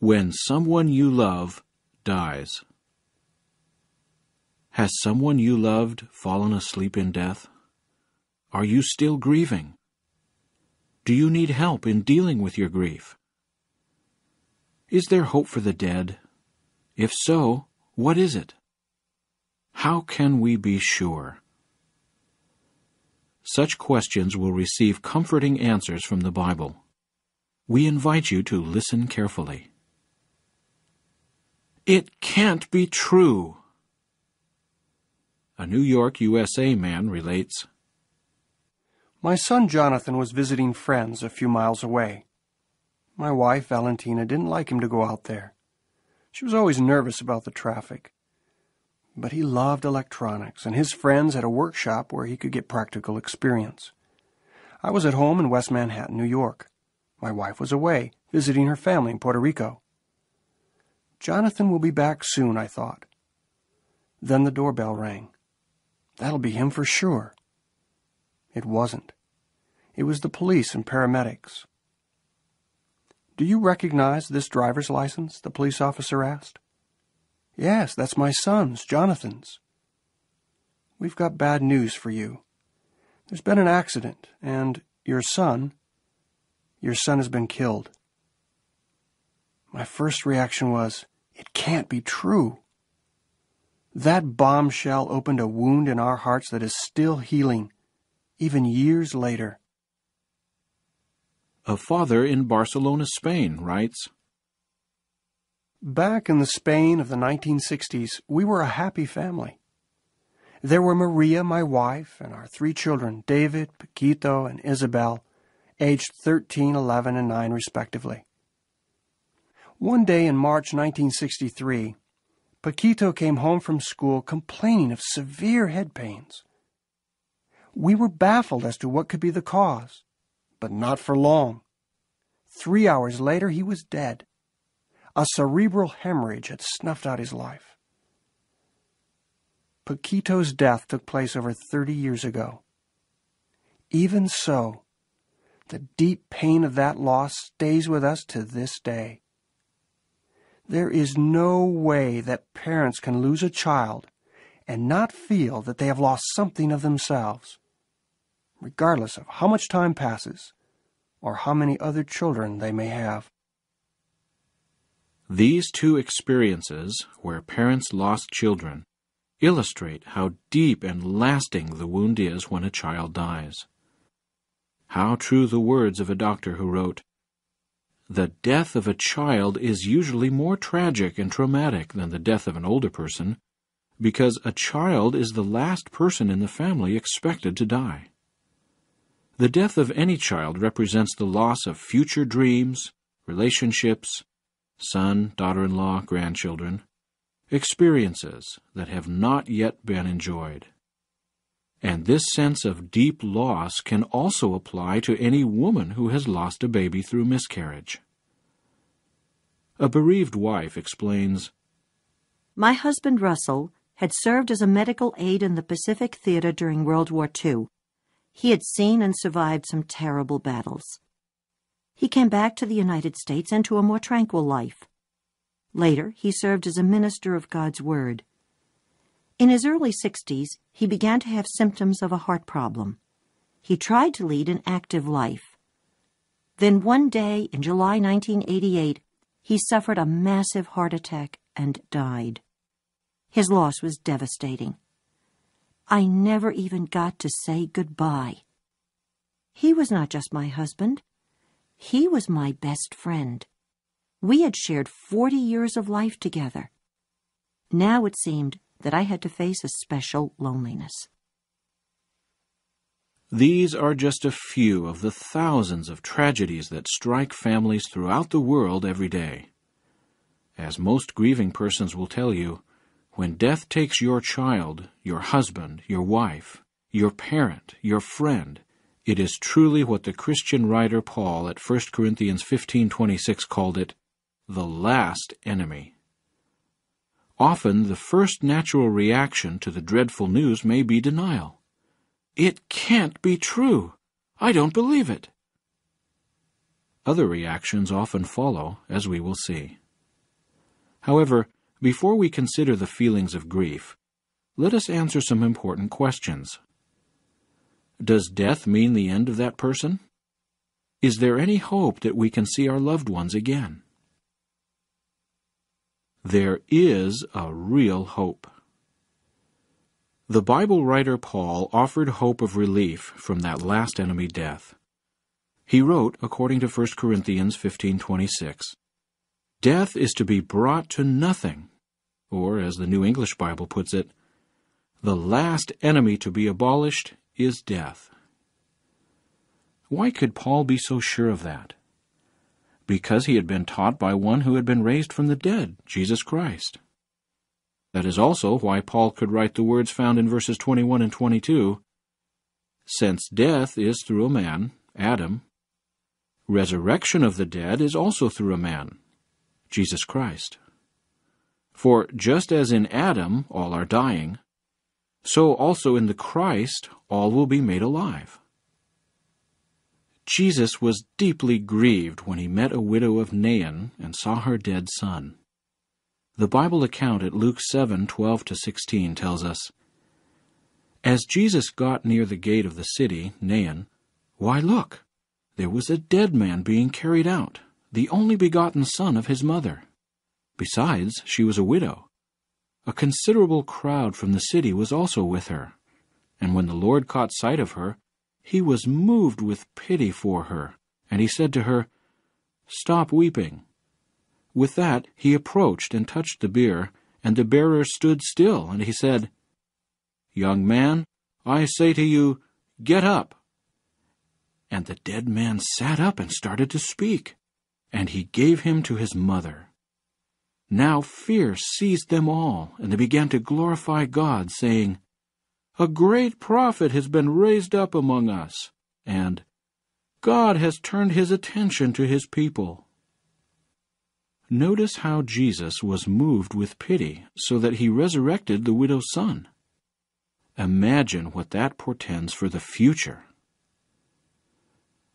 when someone you love dies. Has someone you loved fallen asleep in death? Are you still grieving? Do you need help in dealing with your grief? Is there hope for the dead? If so, what is it? How can we be sure? Such questions will receive comforting answers from the Bible. We invite you to listen carefully. It can't be true. A New York, USA man relates My son Jonathan was visiting friends a few miles away. My wife, Valentina, didn't like him to go out there. She was always nervous about the traffic. But he loved electronics, and his friends had a workshop where he could get practical experience. I was at home in West Manhattan, New York. My wife was away, visiting her family in Puerto Rico. Jonathan will be back soon, I thought. Then the doorbell rang. That'll be him for sure. It wasn't. It was the police and paramedics. Do you recognize this driver's license? the police officer asked. Yes, that's my son's, Jonathan's. We've got bad news for you. There's been an accident, and your son, your son has been killed. My first reaction was, it can't be true. That bombshell opened a wound in our hearts that is still healing, even years later. A father in Barcelona, Spain, writes Back in the Spain of the 1960s, we were a happy family. There were Maria, my wife, and our three children, David, Paquito, and Isabel, aged 13, 11, and 9, respectively. One day in March 1963, Paquito came home from school complaining of severe head pains. We were baffled as to what could be the cause, but not for long. Three hours later, he was dead. A cerebral hemorrhage had snuffed out his life. Paquito's death took place over 30 years ago. Even so, the deep pain of that loss stays with us to this day. There is no way that parents can lose a child and not feel that they have lost something of themselves, regardless of how much time passes or how many other children they may have. These two experiences, where parents lost children, illustrate how deep and lasting the wound is when a child dies. How true the words of a doctor who wrote, the death of a child is usually more tragic and traumatic than the death of an older person, because a child is the last person in the family expected to die. The death of any child represents the loss of future dreams, relationships, son, daughter in law, grandchildren, experiences that have not yet been enjoyed. And this sense of deep loss can also apply to any woman who has lost a baby through miscarriage. A bereaved wife explains My husband Russell had served as a medical aide in the Pacific Theater during World War II. He had seen and survived some terrible battles. He came back to the United States and to a more tranquil life. Later, he served as a minister of God's Word. In his early 60s, he began to have symptoms of a heart problem. He tried to lead an active life. Then one day in July 1988, he suffered a massive heart attack and died. His loss was devastating. I never even got to say goodbye. He was not just my husband. He was my best friend. We had shared 40 years of life together. Now it seemed that I had to face a special loneliness. These are just a few of the thousands of tragedies that strike families throughout the world every day. As most grieving persons will tell you, when death takes your child, your husband, your wife, your parent, your friend, it is truly what the Christian writer Paul at 1 Corinthians 15:26 called it, the last enemy. Often the first natural reaction to the dreadful news may be denial. It can't be true. I don't believe it. Other reactions often follow, as we will see. However, before we consider the feelings of grief, let us answer some important questions. Does death mean the end of that person? Is there any hope that we can see our loved ones again? There is a real hope. The Bible writer Paul offered hope of relief from that last enemy death. He wrote, according to 1 Corinthians 15:26, "Death is to be brought to nothing," or as the New English Bible puts it, "The last enemy to be abolished is death." Why could Paul be so sure of that? Because he had been taught by one who had been raised from the dead, Jesus Christ. That is also why Paul could write the words found in verses 21 and 22 Since death is through a man, Adam, resurrection of the dead is also through a man, Jesus Christ. For just as in Adam all are dying, so also in the Christ all will be made alive. Jesus was deeply grieved when he met a widow of Nain and saw her dead son. The Bible account at Luke 7:12 to 16 tells us, As Jesus got near the gate of the city, Nain, why look, there was a dead man being carried out, the only begotten son of his mother. Besides, she was a widow. A considerable crowd from the city was also with her, and when the Lord caught sight of her, he was moved with pity for her, and he said to her, Stop weeping. With that he approached and touched the bier, and the bearer stood still, and he said, Young man, I say to you, get up. And the dead man sat up and started to speak, and he gave him to his mother. Now fear seized them all, and they began to glorify God, saying, A great prophet has been raised up among us, and God has turned his attention to his people. Notice how Jesus was moved with pity so that he resurrected the widow's son. Imagine what that portends for the future.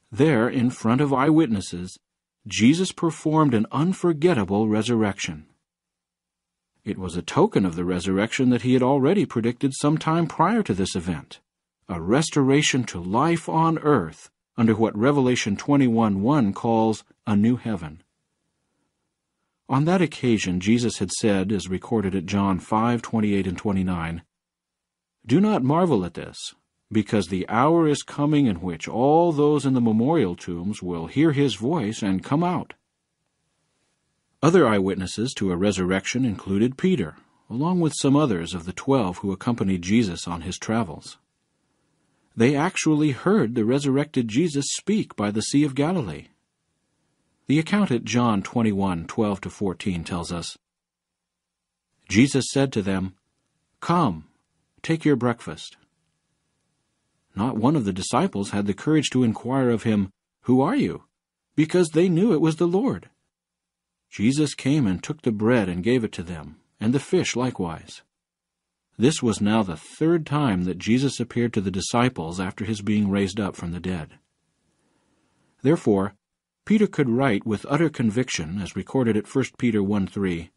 There, in front of eyewitnesses, Jesus performed an unforgettable resurrection. It was a token of the resurrection that he had already predicted some time prior to this event a restoration to life on earth under what Revelation 21:1 calls a new heaven. On that occasion, Jesus had said, as recorded at John 5:28 and 29, Do not marvel at this, because the hour is coming in which all those in the memorial tombs will hear his voice and come out. Other eyewitnesses to a resurrection included Peter, along with some others of the twelve who accompanied Jesus on his travels. They actually heard the resurrected Jesus speak by the Sea of Galilee. The account at John 21 12 to 14 tells us Jesus said to them, Come, take your breakfast. Not one of the disciples had the courage to inquire of him, Who are you? because they knew it was the Lord. Jesus came and took the bread and gave it to them, and the fish likewise. This was now the third time that Jesus appeared to the disciples after his being raised up from the dead. Therefore, Peter could write with utter conviction, as recorded at 1 Peter 1 3,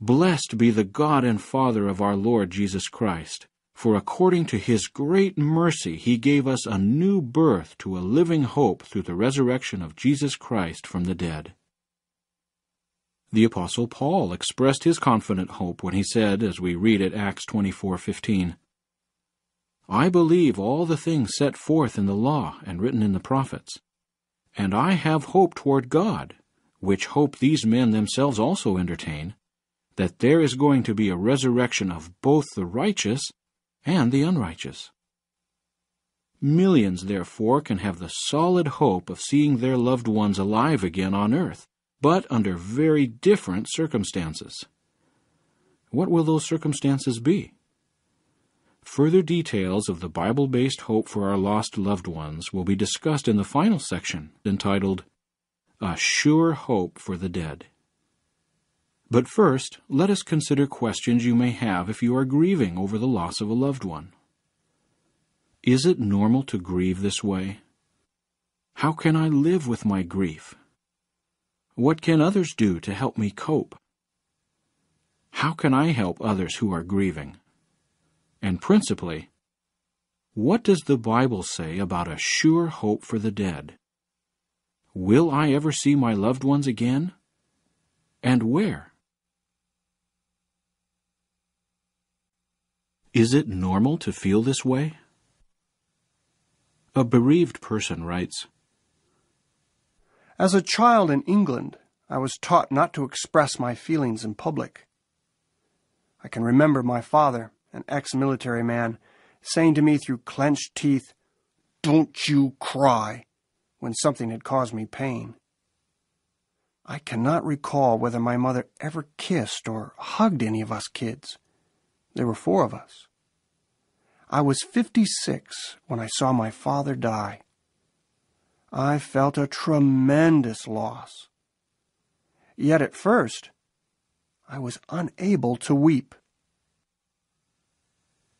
Blessed be the God and Father of our Lord Jesus Christ for according to his great mercy he gave us a new birth to a living hope through the resurrection of Jesus Christ from the dead. The apostle Paul expressed his confident hope when he said, as we read at Acts 24:15, I believe all the things set forth in the law and written in the prophets, and I have hope toward God, which hope these men themselves also entertain, that there is going to be a resurrection of both the righteous and the unrighteous. Millions, therefore, can have the solid hope of seeing their loved ones alive again on earth, but under very different circumstances. What will those circumstances be? Further details of the Bible based hope for our lost loved ones will be discussed in the final section entitled A Sure Hope for the Dead. But first, let us consider questions you may have if you are grieving over the loss of a loved one. Is it normal to grieve this way? How can I live with my grief? What can others do to help me cope? How can I help others who are grieving? And principally, what does the Bible say about a sure hope for the dead? Will I ever see my loved ones again? And where? Is it normal to feel this way? A bereaved person writes As a child in England, I was taught not to express my feelings in public. I can remember my father, an ex-military man, saying to me through clenched teeth, Don't you cry, when something had caused me pain. I cannot recall whether my mother ever kissed or hugged any of us kids. There were four of us. I was 56 when I saw my father die. I felt a tremendous loss. Yet at first, I was unable to weep.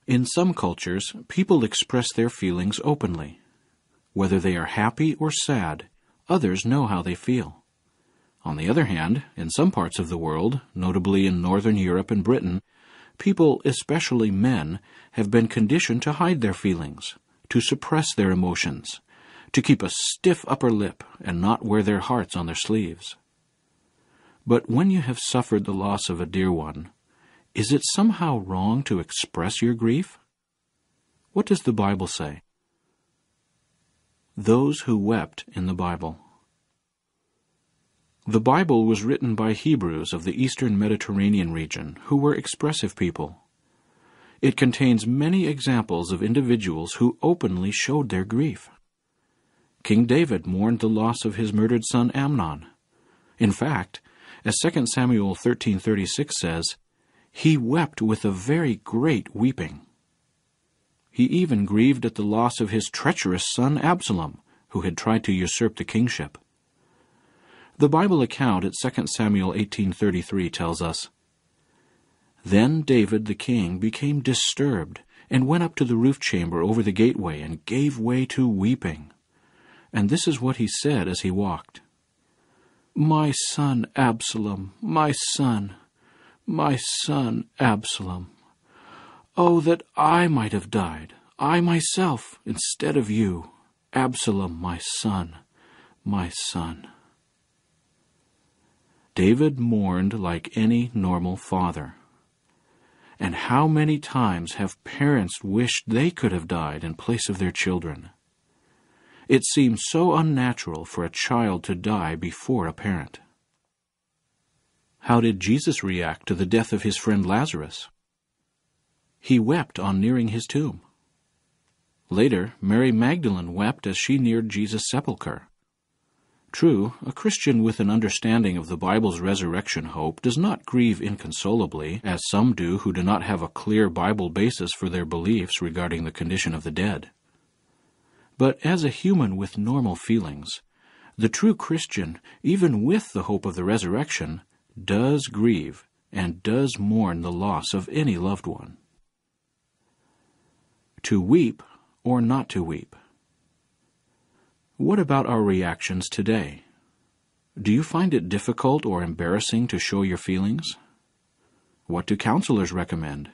In some cultures, people express their feelings openly. Whether they are happy or sad, others know how they feel. On the other hand, in some parts of the world, notably in Northern Europe and Britain, people, especially men, have been conditioned to hide their feelings, to suppress their emotions, to keep a stiff upper lip and not wear their hearts on their sleeves. But when you have suffered the loss of a dear one, is it somehow wrong to express your grief? What does the Bible say? Those who wept in the Bible. The Bible was written by Hebrews of the eastern Mediterranean region, who were expressive people. It contains many examples of individuals who openly showed their grief. King David mourned the loss of his murdered son Amnon. In fact, as 2 Samuel 13:36 says, he wept with a very great weeping. He even grieved at the loss of his treacherous son Absalom, who had tried to usurp the kingship. The Bible account at 2 Samuel 18:33 tells us, Then David the king became disturbed and went up to the roof chamber over the gateway and gave way to weeping. And this is what he said as he walked. My son Absalom, my son, my son Absalom. Oh, that I might have died, I myself, instead of you, Absalom, my son, my son. David mourned like any normal father. And how many times have parents wished they could have died in place of their children? It seems so unnatural for a child to die before a parent. How did Jesus react to the death of his friend Lazarus? He wept on nearing his tomb. Later, Mary Magdalene wept as she neared Jesus' sepulchre. True, a Christian with an understanding of the Bible's resurrection hope does not grieve inconsolably, as some do who do not have a clear Bible basis for their beliefs regarding the condition of the dead. But as a human with normal feelings, the true Christian, even with the hope of the resurrection, does grieve and does mourn the loss of any loved one. To weep or not to weep? What about our reactions today? Do you find it difficult or embarrassing to show your feelings? What do counselors recommend?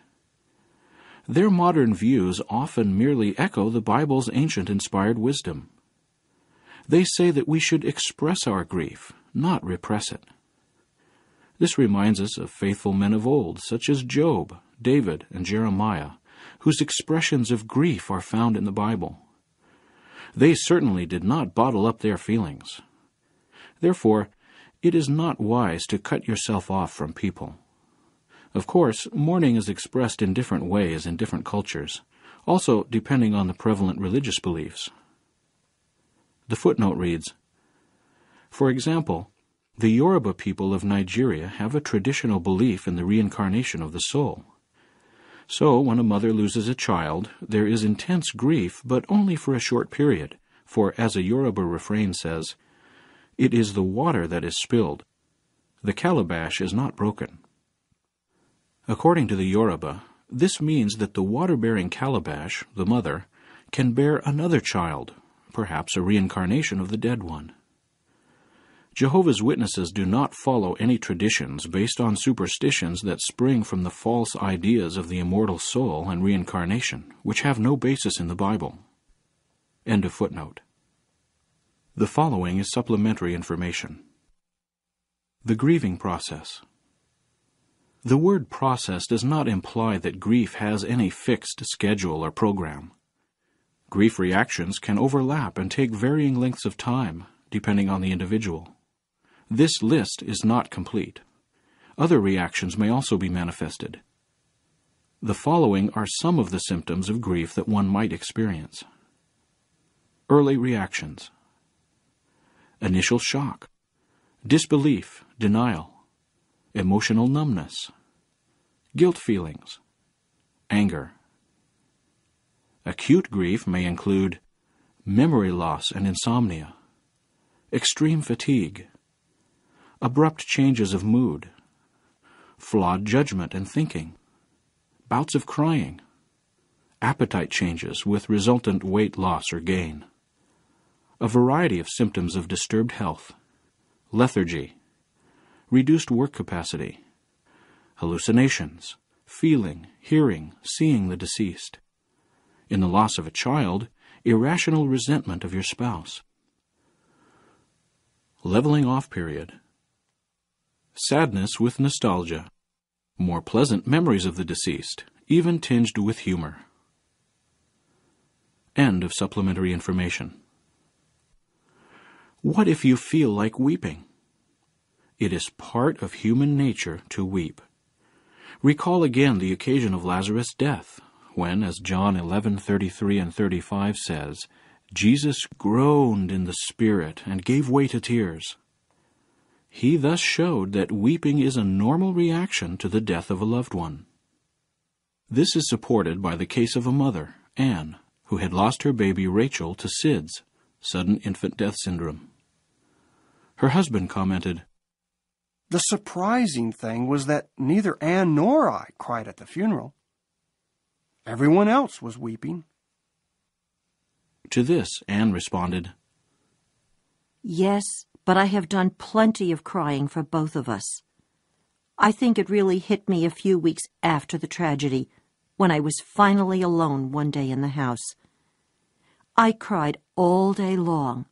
Their modern views often merely echo the Bible's ancient inspired wisdom. They say that we should express our grief, not repress it. This reminds us of faithful men of old, such as Job, David, and Jeremiah, whose expressions of grief are found in the Bible. They certainly did not bottle up their feelings. Therefore, it is not wise to cut yourself off from people. Of course, mourning is expressed in different ways in different cultures, also depending on the prevalent religious beliefs. The footnote reads For example, the Yoruba people of Nigeria have a traditional belief in the reincarnation of the soul. So, when a mother loses a child, there is intense grief, but only for a short period, for as a Yoruba refrain says, it is the water that is spilled. The calabash is not broken. According to the Yoruba, this means that the water bearing calabash, the mother, can bear another child, perhaps a reincarnation of the dead one. Jehovah's Witnesses do not follow any traditions based on superstitions that spring from the false ideas of the immortal soul and reincarnation, which have no basis in the Bible. End of footnote. The following is supplementary information. The grieving process. The word process does not imply that grief has any fixed schedule or program. Grief reactions can overlap and take varying lengths of time, depending on the individual. This list is not complete. Other reactions may also be manifested. The following are some of the symptoms of grief that one might experience. Early reactions Initial shock, disbelief, denial, emotional numbness, guilt feelings, anger. Acute grief may include memory loss and insomnia, extreme fatigue, abrupt changes of mood, flawed judgment and thinking, bouts of crying, appetite changes with resultant weight loss or gain, a variety of symptoms of disturbed health, lethargy, reduced work capacity, hallucinations, feeling, hearing, seeing the deceased. In the loss of a child, irrational resentment of your spouse. Leveling off period. Sadness with nostalgia. More pleasant memories of the deceased, even tinged with humor. End of supplementary information. What if you feel like weeping? It is part of human nature to weep. Recall again the occasion of Lazarus' death, when, as John 11:33 and 35 says, Jesus groaned in the spirit and gave way to tears. He thus showed that weeping is a normal reaction to the death of a loved one. This is supported by the case of a mother, Anne, who had lost her baby Rachel to SIDS, sudden infant death syndrome. Her husband commented, The surprising thing was that neither Anne nor I cried at the funeral. Everyone else was weeping. To this, Anne responded, Yes, but I have done plenty of crying for both of us. I think it really hit me a few weeks after the tragedy, when I was finally alone one day in the house. I cried all day long.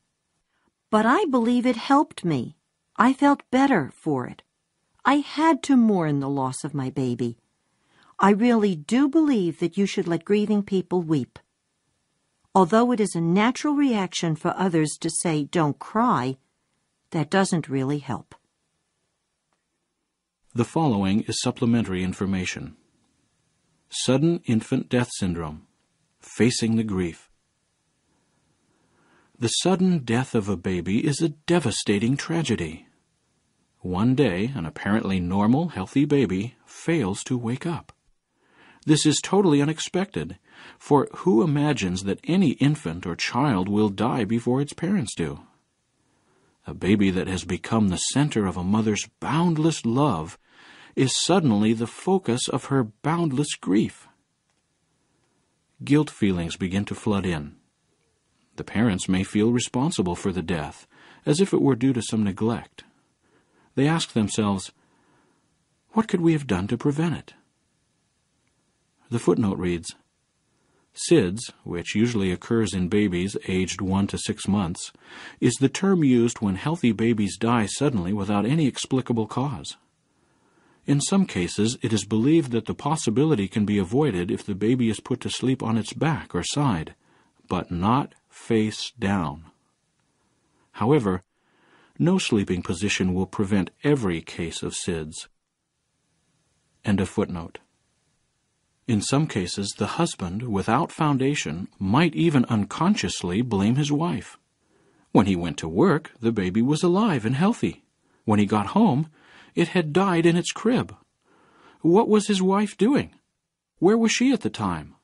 But I believe it helped me. I felt better for it. I had to mourn the loss of my baby. I really do believe that you should let grieving people weep. Although it is a natural reaction for others to say, don't cry, that doesn't really help. The following is supplementary information. Sudden infant death syndrome. Facing the grief. The sudden death of a baby is a devastating tragedy. One day, an apparently normal, healthy baby fails to wake up. This is totally unexpected, for who imagines that any infant or child will die before its parents do? A baby that has become the center of a mother's boundless love is suddenly the focus of her boundless grief. Guilt feelings begin to flood in. The parents may feel responsible for the death, as if it were due to some neglect. They ask themselves, What could we have done to prevent it? The footnote reads SIDS, which usually occurs in babies aged 1 to 6 months, is the term used when healthy babies die suddenly without any explicable cause. In some cases, it is believed that the possibility can be avoided if the baby is put to sleep on its back or side, but not face down. However, no sleeping position will prevent every case of SIDS. End of footnote. In some cases, the husband, without foundation, might even unconsciously blame his wife. When he went to work, the baby was alive and healthy. When he got home, it had died in its crib. What was his wife doing? Where was she at the time?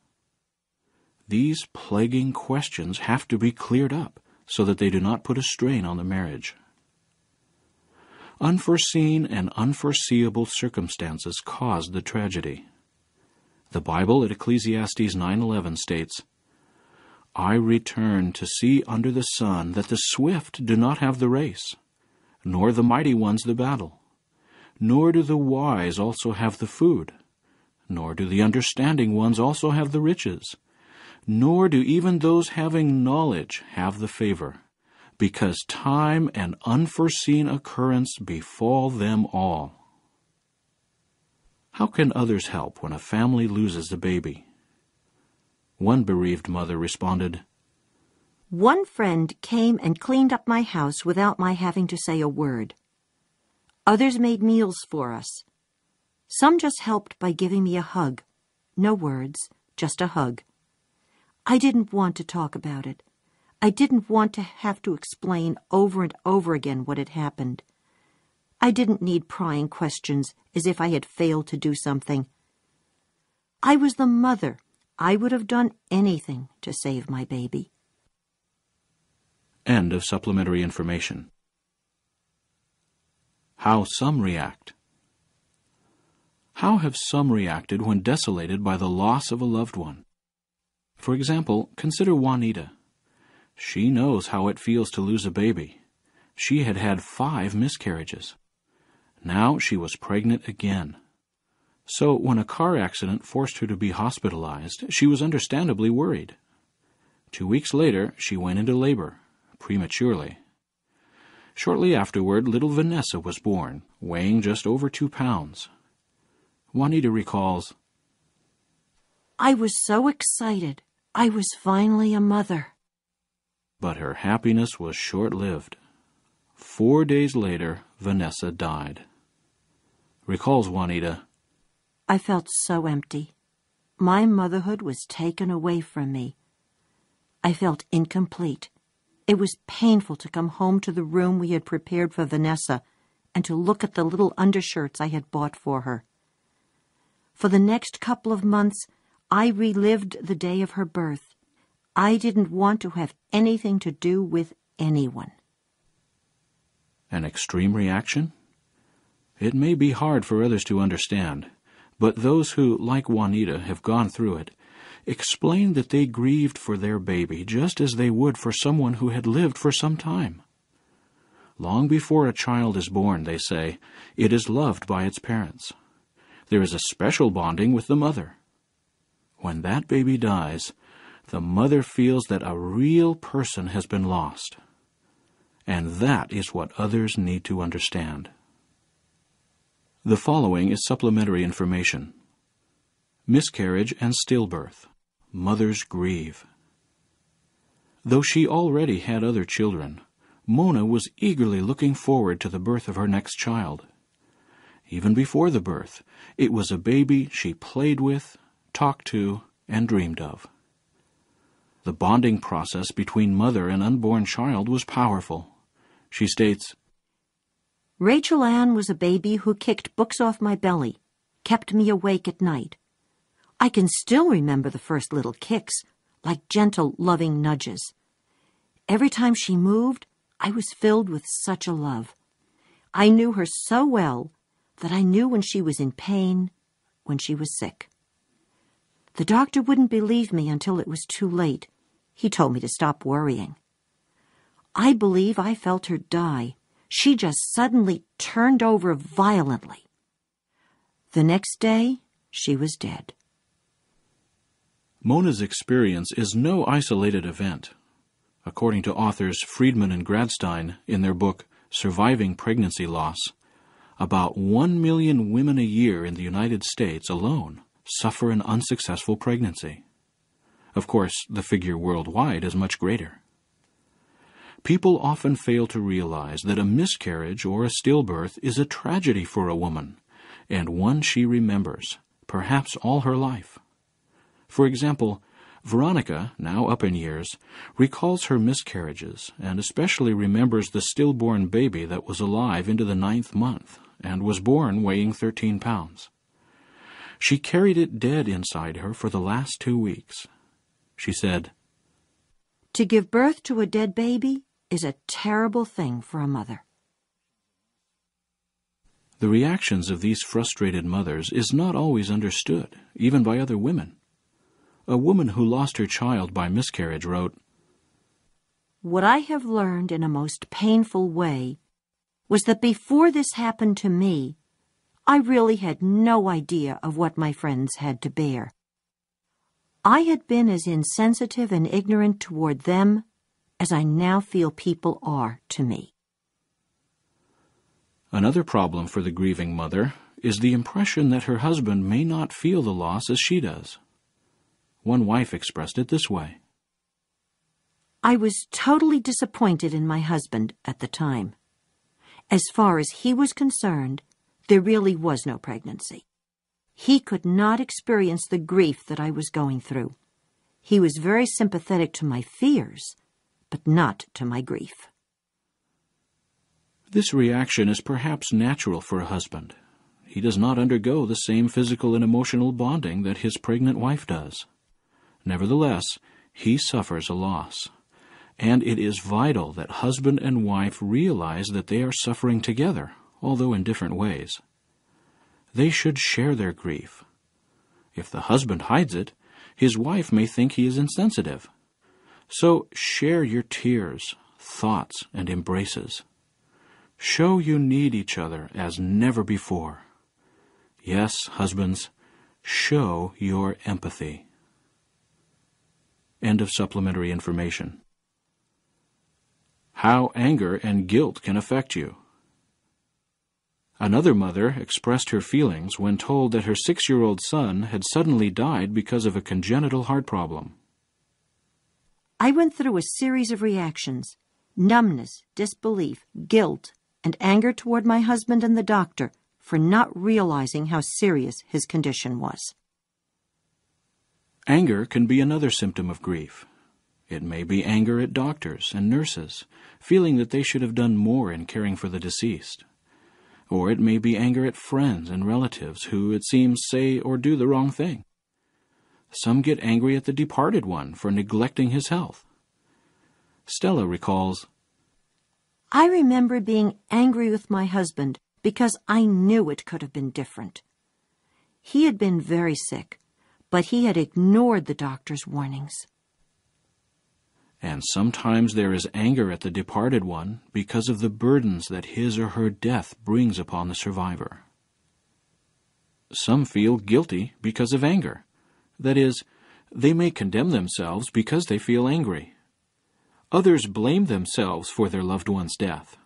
These plaguing questions have to be cleared up so that they do not put a strain on the marriage. Unforeseen and unforeseeable circumstances caused the tragedy. The Bible at Ecclesiastes 9:11 states, "I return to see under the sun that the swift do not have the race, nor the mighty ones the battle, nor do the wise also have the food, nor do the understanding ones also have the riches, nor do even those having knowledge have the favor, because time and unforeseen occurrence befall them all. How can others help when a family loses a baby? One bereaved mother responded, One friend came and cleaned up my house without my having to say a word. Others made meals for us. Some just helped by giving me a hug. No words, just a hug. I didn't want to talk about it. I didn't want to have to explain over and over again what had happened. I didn't need prying questions as if I had failed to do something. I was the mother. I would have done anything to save my baby. End of supplementary information. How some react. How have some reacted when desolated by the loss of a loved one? For example, consider Juanita. She knows how it feels to lose a baby. She had had five miscarriages. Now she was pregnant again. So when a car accident forced her to be hospitalized, she was understandably worried. Two weeks later, she went into labor, prematurely. Shortly afterward, little Vanessa was born, weighing just over two pounds. Juanita recalls, I was so excited. I was finally a mother. But her happiness was short lived. Four days later, Vanessa died recalls Juanita. I felt so empty. My motherhood was taken away from me. I felt incomplete. It was painful to come home to the room we had prepared for Vanessa and to look at the little undershirts I had bought for her. For the next couple of months, I relived the day of her birth. I didn't want to have anything to do with anyone. An extreme reaction? It may be hard for others to understand, but those who, like Juanita, have gone through it, explain that they grieved for their baby just as they would for someone who had lived for some time. Long before a child is born, they say, it is loved by its parents. There is a special bonding with the mother. When that baby dies, the mother feels that a real person has been lost. And that is what others need to understand. The following is supplementary information. Miscarriage and stillbirth. Mothers grieve. Though she already had other children, Mona was eagerly looking forward to the birth of her next child. Even before the birth, it was a baby she played with, talked to, and dreamed of. The bonding process between mother and unborn child was powerful. She states, Rachel Ann was a baby who kicked books off my belly, kept me awake at night. I can still remember the first little kicks, like gentle, loving nudges. Every time she moved, I was filled with such a love. I knew her so well that I knew when she was in pain, when she was sick. The doctor wouldn't believe me until it was too late. He told me to stop worrying. I believe I felt her die she just suddenly turned over violently. The next day, she was dead. Mona's experience is no isolated event. According to authors Friedman and Gradstein in their book Surviving Pregnancy Loss, about 1 million women a year in the United States alone suffer an unsuccessful pregnancy. Of course, the figure worldwide is much greater. People often fail to realize that a miscarriage or a stillbirth is a tragedy for a woman, and one she remembers, perhaps all her life. For example, Veronica, now up in years, recalls her miscarriages and especially remembers the stillborn baby that was alive into the ninth month and was born weighing 13 pounds. She carried it dead inside her for the last two weeks. She said, To give birth to a dead baby is a terrible thing for a mother. The reactions of these frustrated mothers is not always understood, even by other women. A woman who lost her child by miscarriage wrote, What I have learned in a most painful way was that before this happened to me, I really had no idea of what my friends had to bear. I had been as insensitive and ignorant toward them as I now feel people are to me. Another problem for the grieving mother is the impression that her husband may not feel the loss as she does. One wife expressed it this way I was totally disappointed in my husband at the time. As far as he was concerned, there really was no pregnancy. He could not experience the grief that I was going through. He was very sympathetic to my fears, but not to my grief. This reaction is perhaps natural for a husband. He does not undergo the same physical and emotional bonding that his pregnant wife does. Nevertheless, he suffers a loss. And it is vital that husband and wife realize that they are suffering together, although in different ways. They should share their grief. If the husband hides it, his wife may think he is insensitive. So share your tears, thoughts, and embraces. Show you need each other as never before. Yes, husbands, show your empathy. End of supplementary information. How anger and guilt can affect you. Another mother expressed her feelings when told that her six year old son had suddenly died because of a congenital heart problem. I went through a series of reactions numbness, disbelief, guilt, and anger toward my husband and the doctor for not realizing how serious his condition was. Anger can be another symptom of grief. It may be anger at doctors and nurses, feeling that they should have done more in caring for the deceased. Or it may be anger at friends and relatives who, it seems, say or do the wrong thing. Some get angry at the departed one for neglecting his health. Stella recalls I remember being angry with my husband because I knew it could have been different. He had been very sick, but he had ignored the doctor's warnings. And sometimes there is anger at the departed one because of the burdens that his or her death brings upon the survivor. Some feel guilty because of anger. That is, they may condemn themselves because they feel angry. Others blame themselves for their loved one's death.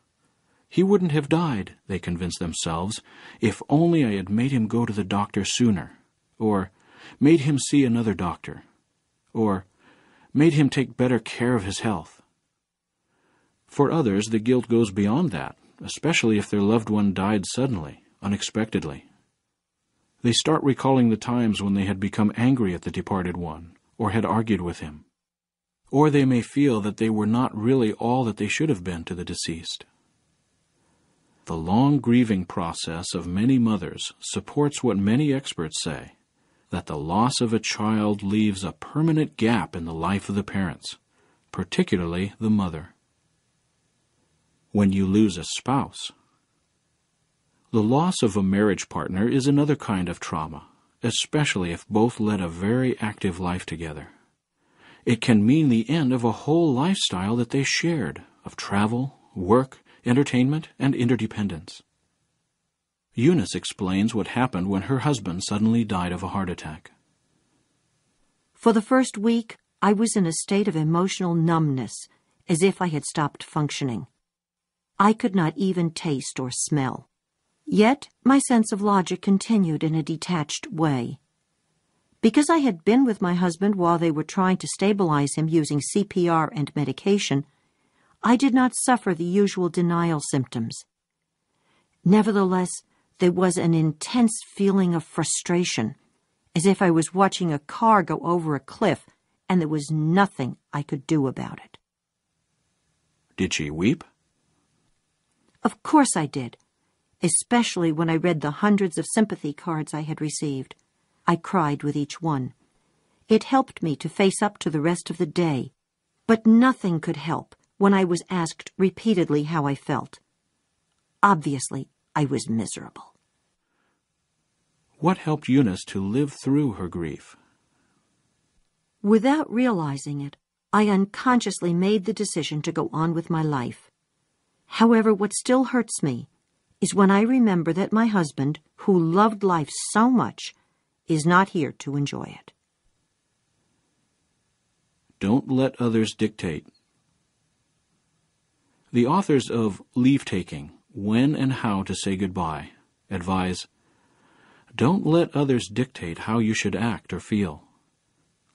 He wouldn't have died, they convince themselves, if only I had made him go to the doctor sooner, or made him see another doctor, or made him take better care of his health. For others, the guilt goes beyond that, especially if their loved one died suddenly, unexpectedly. They start recalling the times when they had become angry at the departed one, or had argued with him. Or they may feel that they were not really all that they should have been to the deceased. The long grieving process of many mothers supports what many experts say that the loss of a child leaves a permanent gap in the life of the parents, particularly the mother. When you lose a spouse, the loss of a marriage partner is another kind of trauma, especially if both led a very active life together. It can mean the end of a whole lifestyle that they shared of travel, work, entertainment, and interdependence. Eunice explains what happened when her husband suddenly died of a heart attack. For the first week, I was in a state of emotional numbness, as if I had stopped functioning. I could not even taste or smell. Yet my sense of logic continued in a detached way. Because I had been with my husband while they were trying to stabilize him using CPR and medication, I did not suffer the usual denial symptoms. Nevertheless, there was an intense feeling of frustration, as if I was watching a car go over a cliff and there was nothing I could do about it. Did she weep? Of course I did, especially when I read the hundreds of sympathy cards I had received. I cried with each one. It helped me to face up to the rest of the day, but nothing could help when I was asked repeatedly how I felt. Obviously, I was miserable. What helped Eunice to live through her grief? Without realizing it, I unconsciously made the decision to go on with my life. However, what still hurts me is when I remember that my husband, who loved life so much, is not here to enjoy it. Don't let others dictate. The authors of Leave Taking When and How to Say Goodbye advise Don't let others dictate how you should act or feel.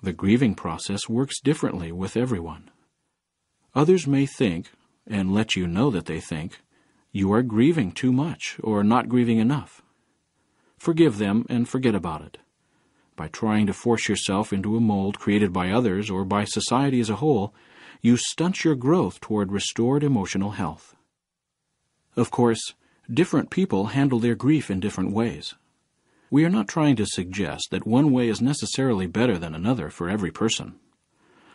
The grieving process works differently with everyone. Others may think, and let you know that they think, you are grieving too much or not grieving enough. Forgive them and forget about it. By trying to force yourself into a mold created by others or by society as a whole, you stunt your growth toward restored emotional health. Of course, different people handle their grief in different ways. We are not trying to suggest that one way is necessarily better than another for every person.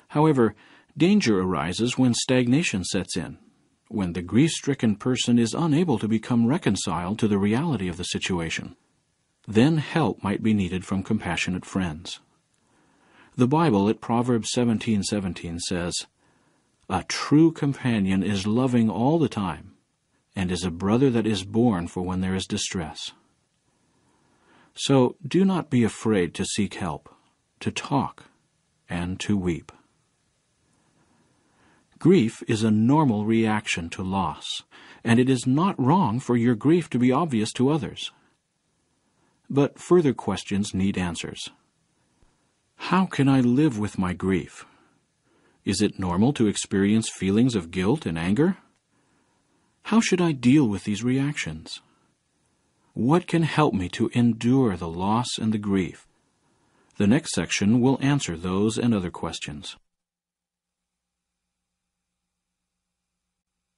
However, danger arises when stagnation sets in, when the grief stricken person is unable to become reconciled to the reality of the situation then help might be needed from compassionate friends. The Bible at Proverbs 17:17 says, "A true companion is loving all the time, and is a brother that is born for when there is distress." So do not be afraid to seek help, to talk, and to weep. Grief is a normal reaction to loss, and it is not wrong for your grief to be obvious to others. But further questions need answers. How can I live with my grief? Is it normal to experience feelings of guilt and anger? How should I deal with these reactions? What can help me to endure the loss and the grief? The next section will answer those and other questions.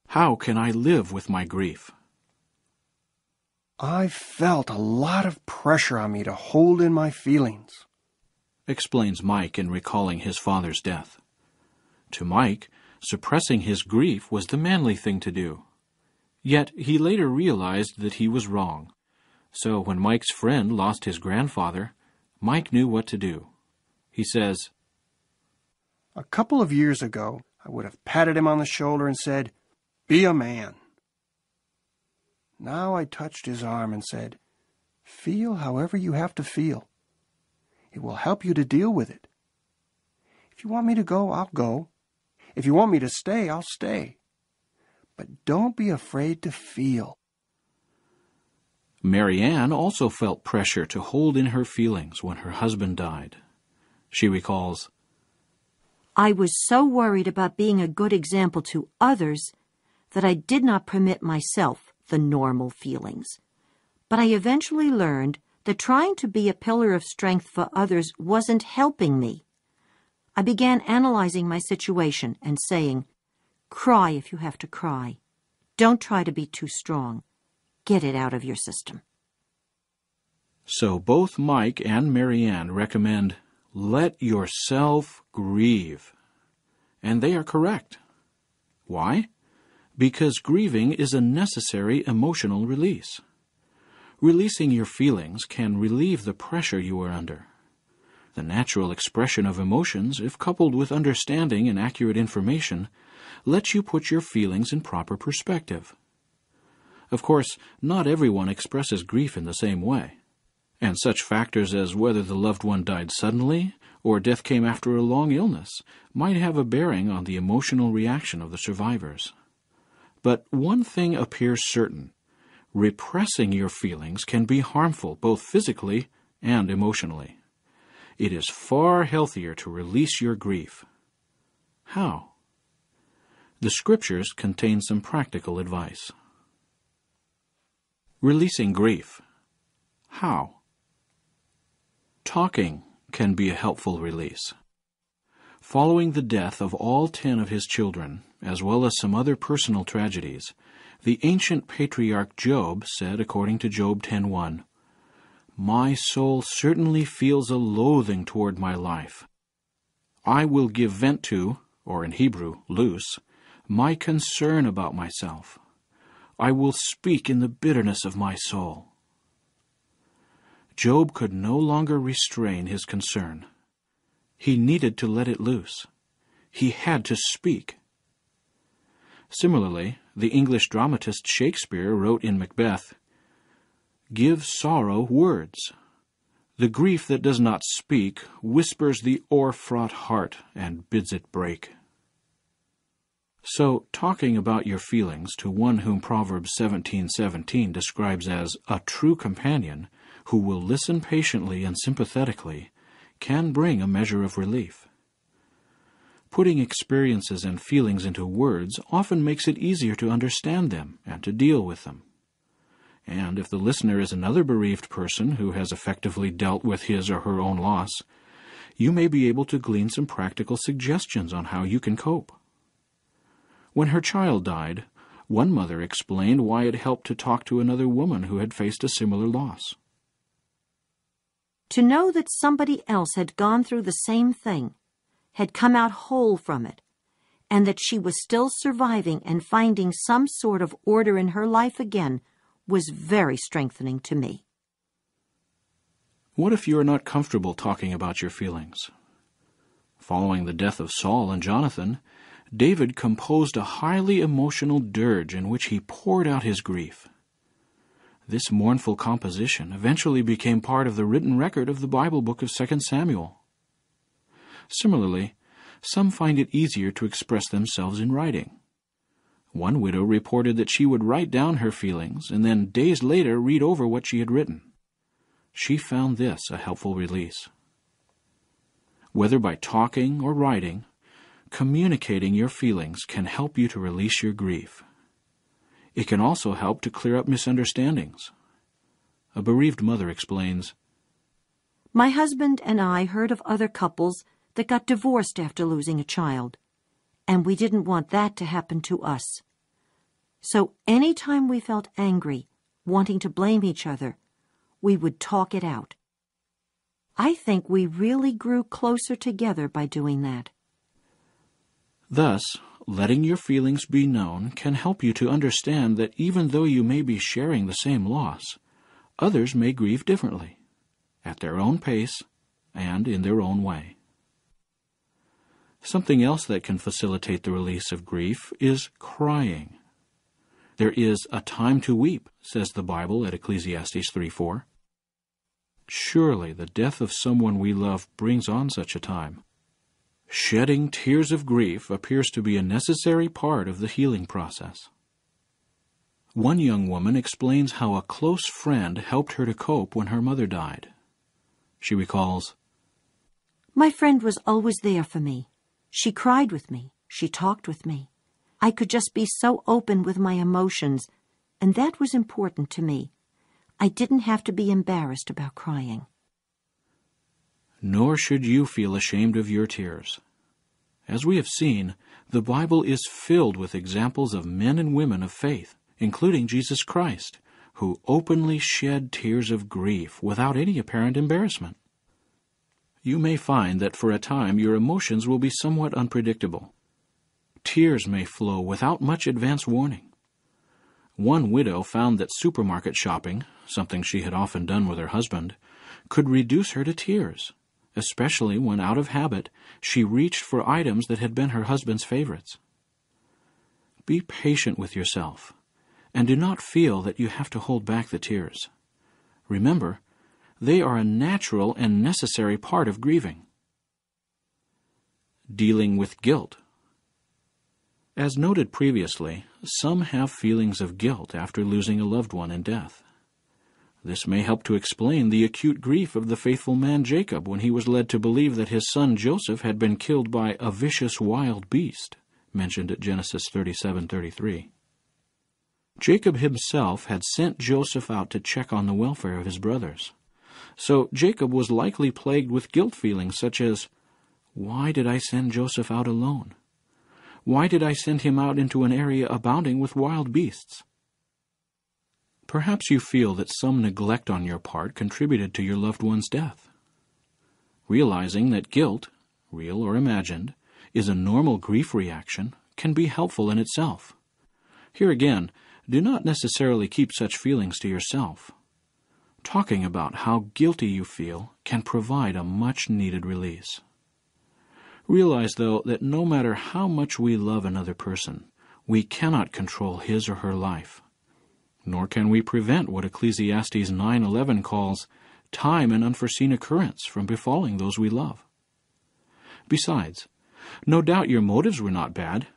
How can I live with my grief? I felt a lot of pressure on me to hold in my feelings, explains Mike in recalling his father's death. To Mike, suppressing his grief was the manly thing to do. Yet he later realized that he was wrong. So when Mike's friend lost his grandfather, Mike knew what to do. He says, A couple of years ago, I would have patted him on the shoulder and said, Be a man. Now I touched his arm and said, Feel however you have to feel. It will help you to deal with it. If you want me to go, I'll go. If you want me to stay, I'll stay. But don't be afraid to feel. Marianne also felt pressure to hold in her feelings when her husband died. She recalls, I was so worried about being a good example to others that I did not permit myself the normal feelings. But I eventually learned that trying to be a pillar of strength for others wasn't helping me. I began analyzing my situation and saying, Cry if you have to cry. Don't try to be too strong. Get it out of your system. So both Mike and Marianne recommend let yourself grieve. And they are correct. Why? because grieving is a necessary emotional release. Releasing your feelings can relieve the pressure you are under. The natural expression of emotions, if coupled with understanding and accurate information, lets you put your feelings in proper perspective. Of course, not everyone expresses grief in the same way, and such factors as whether the loved one died suddenly or death came after a long illness might have a bearing on the emotional reaction of the survivors. But one thing appears certain repressing your feelings can be harmful both physically and emotionally. It is far healthier to release your grief. How? The scriptures contain some practical advice. Releasing grief. How? Talking can be a helpful release. Following the death of all ten of his children, as well as some other personal tragedies, the ancient patriarch Job said, according to Job 10.1, My soul certainly feels a loathing toward my life. I will give vent to, or in Hebrew, loose, my concern about myself. I will speak in the bitterness of my soul. Job could no longer restrain his concern. He needed to let it loose. He had to speak. Similarly, the English dramatist Shakespeare wrote in Macbeth Give sorrow words. The grief that does not speak whispers the o'er-fraught heart and bids it break. So, talking about your feelings to one whom Proverbs 17:17 describes as a true companion who will listen patiently and sympathetically can bring a measure of relief. Putting experiences and feelings into words often makes it easier to understand them and to deal with them. And if the listener is another bereaved person who has effectively dealt with his or her own loss, you may be able to glean some practical suggestions on how you can cope. When her child died, one mother explained why it helped to talk to another woman who had faced a similar loss. To know that somebody else had gone through the same thing, had come out whole from it, and that she was still surviving and finding some sort of order in her life again was very strengthening to me. What if you are not comfortable talking about your feelings? Following the death of Saul and Jonathan, David composed a highly emotional dirge in which he poured out his grief. This mournful composition eventually became part of the written record of the Bible book of 2 Samuel. Similarly, some find it easier to express themselves in writing. One widow reported that she would write down her feelings and then days later read over what she had written. She found this a helpful release. Whether by talking or writing, Communicating your feelings can help you to release your grief. It can also help to clear up misunderstandings. A bereaved mother explains My husband and I heard of other couples that got divorced after losing a child, and we didn't want that to happen to us. So any time we felt angry, wanting to blame each other, we would talk it out. I think we really grew closer together by doing that. Thus, letting your feelings be known can help you to understand that even though you may be sharing the same loss, others may grieve differently, at their own pace and in their own way. Something else that can facilitate the release of grief is crying. There is a time to weep, says the Bible at Ecclesiastes 3 4. Surely the death of someone we love brings on such a time. Shedding tears of grief appears to be a necessary part of the healing process. One young woman explains how a close friend helped her to cope when her mother died. She recalls, My friend was always there for me. She cried with me. She talked with me. I could just be so open with my emotions, and that was important to me. I didn't have to be embarrassed about crying nor should you feel ashamed of your tears. As we have seen, the Bible is filled with examples of men and women of faith, including Jesus Christ, who openly shed tears of grief without any apparent embarrassment. You may find that for a time your emotions will be somewhat unpredictable. Tears may flow without much advance warning. One widow found that supermarket shopping, something she had often done with her husband, could reduce her to tears especially when out of habit she reached for items that had been her husband's favorites. Be patient with yourself, and do not feel that you have to hold back the tears. Remember, they are a natural and necessary part of grieving. Dealing with guilt. As noted previously, some have feelings of guilt after losing a loved one in death. This may help to explain the acute grief of the faithful man Jacob when he was led to believe that his son Joseph had been killed by a vicious wild beast, mentioned at Genesis 37:33. Jacob himself had sent Joseph out to check on the welfare of his brothers. So Jacob was likely plagued with guilt feelings such as, Why did I send Joseph out alone? Why did I send him out into an area abounding with wild beasts? Perhaps you feel that some neglect on your part contributed to your loved one's death. Realizing that guilt, real or imagined, is a normal grief reaction can be helpful in itself. Here again, do not necessarily keep such feelings to yourself. Talking about how guilty you feel can provide a much needed release. Realize, though, that no matter how much we love another person, We cannot control his or her life, nor can we prevent what Ecclesiastes 9:11 calls time and unforeseen occurrence from befalling those we love. Besides, no doubt your motives were not bad.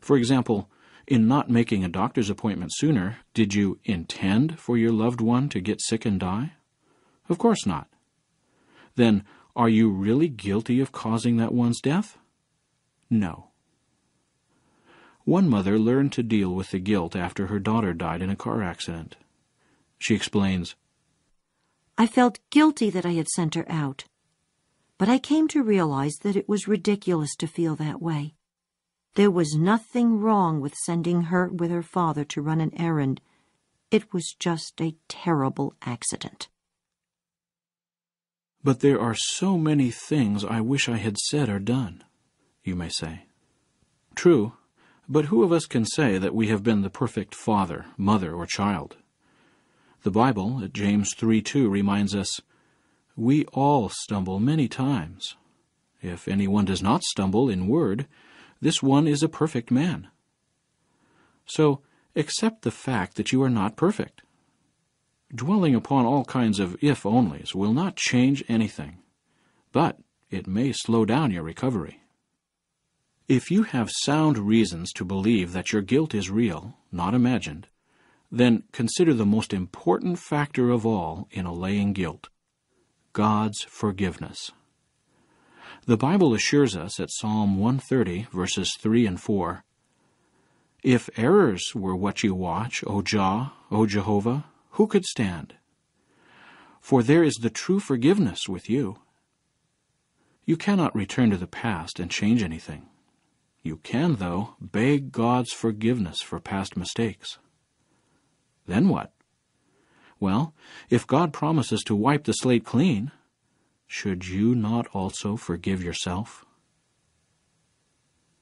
For example, in not making a doctor's appointment sooner, did you intend for your loved one to get sick and die? Of course not. Then, are you really guilty of causing that one's death? No. One mother learned to deal with the guilt after her daughter died in a car accident. She explains, I felt guilty that I had sent her out, but I came to realize that it was ridiculous to feel that way. There was nothing wrong with sending her with her father to run an errand. It was just a terrible accident. But there are so many things I wish I had said or done, you may say. True, but who of us can say that we have been the perfect father, mother, or child? The Bible, at James 3 2, reminds us, We all stumble many times. If anyone does not stumble in word, this one is a perfect man. So, accept the fact that you are not perfect. Dwelling upon all kinds of if onlys will not change anything, but it may slow down your recovery. If you have sound reasons to believe that your guilt is real, not imagined, then consider the most important factor of all in allaying guilt God's forgiveness. The Bible assures us at Psalm 130, verses 3 and 4 If errors were what you watch, O Jah, O Jehovah, who could stand? For there is the true forgiveness with you. You cannot return to the past and change anything. You can, though, beg God's forgiveness for past mistakes. Then what? Well, if God promises to wipe the slate clean, should you not also forgive yourself?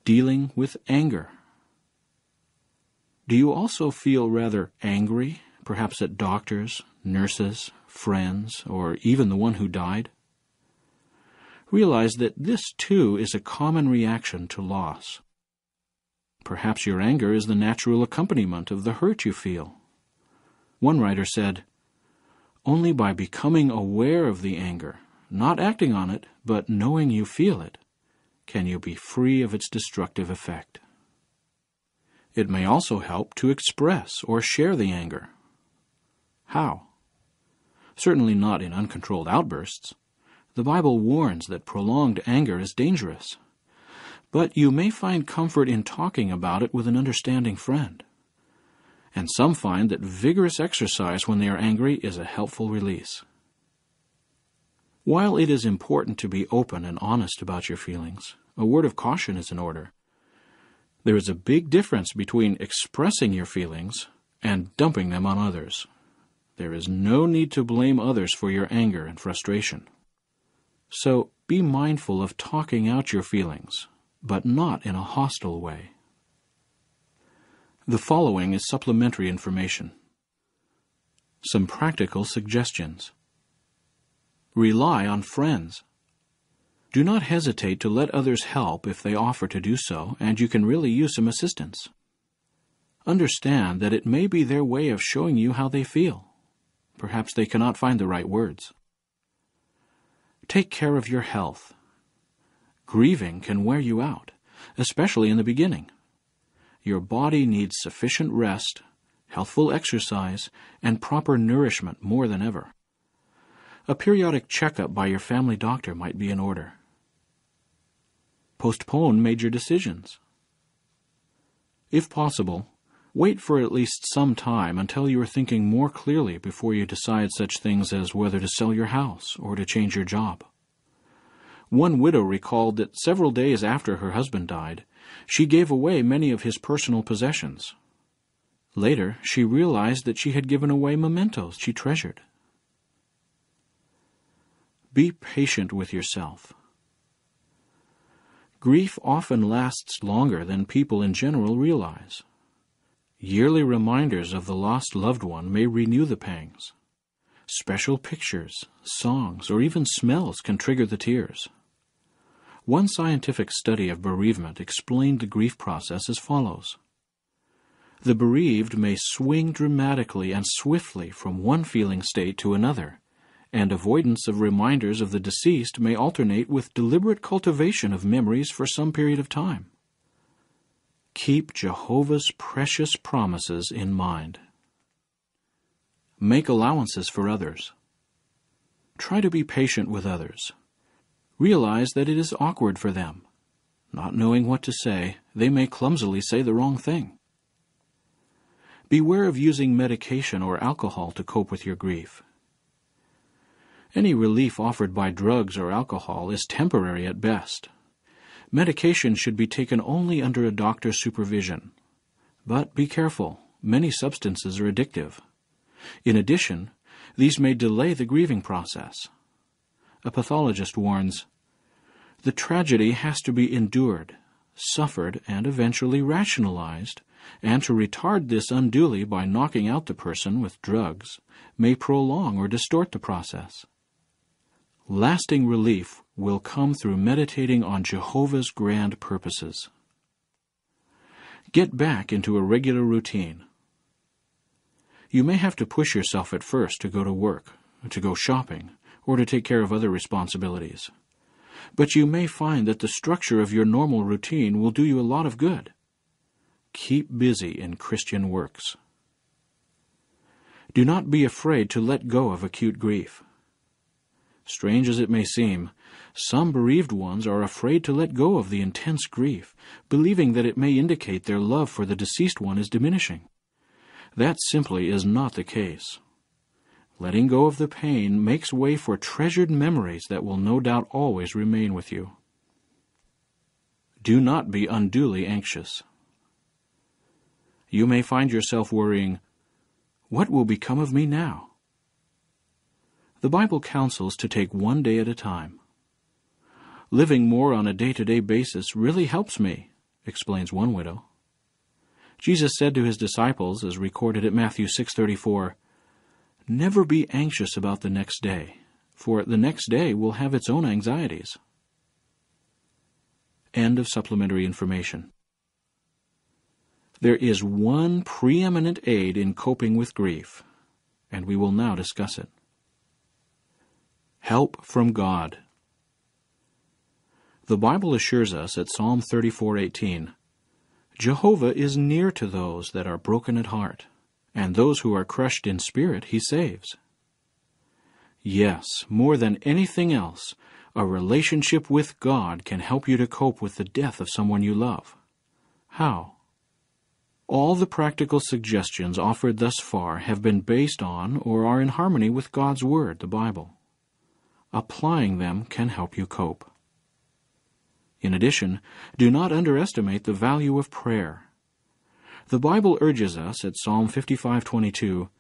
Dealing with anger. Do you also feel rather angry, perhaps at doctors, nurses, friends, or even the one who died? Realize that this too is a common reaction to loss. Perhaps your anger is the natural accompaniment of the hurt you feel. One writer said, Only by becoming aware of the anger not acting on it, but knowing you feel it, can you be free of its destructive effect. It may also help to express or share the anger. How? Certainly not in uncontrolled outbursts. The Bible warns that prolonged anger is dangerous. But you may find comfort in talking about it with an understanding friend. And some find that vigorous exercise when they are angry is a helpful release. While it is important to be open and honest about your feelings, a word of caution is in order. There is a big difference between expressing your feelings and dumping them on others. There is no need to blame others for your anger and frustration. So be mindful of talking out your feelings, but not in a hostile way. The following is supplementary information. Some practical suggestions. Rely on friends. Do not hesitate to let others help if they offer to do so and you can really use some assistance. Understand that it may be their way of showing you how they feel. Perhaps they cannot find the right words. Take care of your health. Grieving can wear you out, especially in the beginning. Your body needs sufficient rest, healthful exercise, and proper nourishment more than ever. A periodic checkup by your family doctor might be in order. Postpone major decisions. If possible, wait for at least some time until you are thinking more clearly before you decide such things as whether to sell your house or to change your job. One widow recalled that several days after her husband died, she gave away many of his personal possessions. Later, she realized that she had given away mementos she treasured. Be patient with yourself. Grief often lasts longer than people in general realize. Yearly reminders of the lost loved one may renew the pangs. Special pictures, songs, or even smells can trigger the tears. One scientific study of bereavement explained the grief process as follows. The bereaved may swing dramatically and swiftly from one feeling state to another, and avoidance of reminders of the deceased may alternate with deliberate cultivation of memories for some period of time. Keep Jehovah's precious promises in mind. Make allowances for others. Try to be patient with others. Realize that it is awkward for them. Not knowing what to say, they may clumsily say the wrong thing. Beware of using medication or alcohol to cope with your grief. Any relief offered by drugs or alcohol is temporary at best. Medication should be taken only under a doctor's supervision. But be careful, many substances are addictive. In addition, these may delay the grieving process. A pathologist warns the tragedy has to be endured, suffered, and eventually rationalized, and to retard this unduly by knocking out the person with drugs may prolong or distort the process. Lasting relief will come through meditating on Jehovah's grand purposes. Get back into a regular routine. You may have to push yourself at first to go to work, to go shopping, or to take care of other responsibilities. But you may find that the structure of your normal routine will do you a lot of good. Keep busy in Christian works. Do not be afraid to let go of acute grief. Strange as it may seem, some bereaved ones are afraid to let go of the intense grief, believing that it may indicate their love for the deceased one is diminishing. That simply is not the case. Letting go of the pain makes way for treasured memories that will no doubt always remain with you. Do not be unduly anxious. You may find yourself worrying, What will become of me now? The Bible counsels to take one day at a time. Living more on a day to day basis really helps me, explains one widow. Jesus said to his disciples, as recorded at Matthew 6:34, "Never be anxious about the next day, for the next day will have its own anxieties." End of supplementary information. There is one preeminent aid in coping with grief, and we will now discuss it. Help from God. The Bible assures us at Psalm 34:18, Jehovah is near to those that are broken at heart, and those who are crushed in spirit he saves. Yes, more than anything else, a relationship with God can help you to cope with the death of someone you love. How? All the practical suggestions offered thus far have been based on or are in harmony with God's Word, the Bible applying them can help you cope. In addition, do not underestimate the value of prayer. The Bible urges us at Psalm 55:22,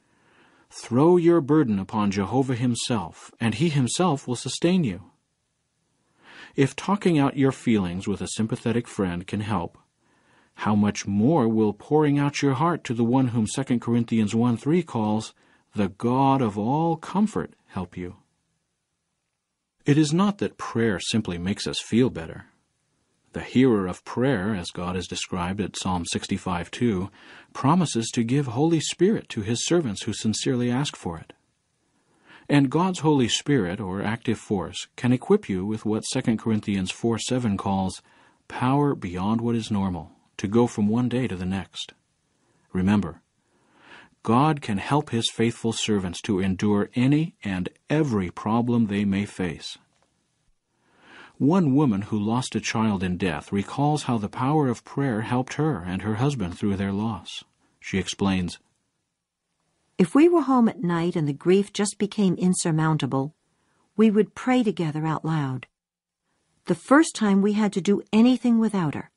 "Throw your burden upon Jehovah himself, and he himself will sustain you." If talking out your feelings with a sympathetic friend can help, how much more will pouring out your heart to the one whom 2 Corinthians 1:3 calls the God of all comfort help you? It is not that prayer simply makes us feel better. The hearer of prayer, as God is described at Psalm 65 2, promises to give Holy Spirit to his servants who sincerely ask for it. And God's Holy Spirit, or active force, can equip you with what 2 Corinthians 4 7 calls power beyond what is normal, to go from one day to the next. Remember, God can help His faithful servants to endure any and every problem they may face. One woman who lost a child in death recalls how the power of prayer helped her and her husband through their loss. She explains If we were home at night and the grief just became insurmountable, we would pray together out loud. The first time we had to do anything without her,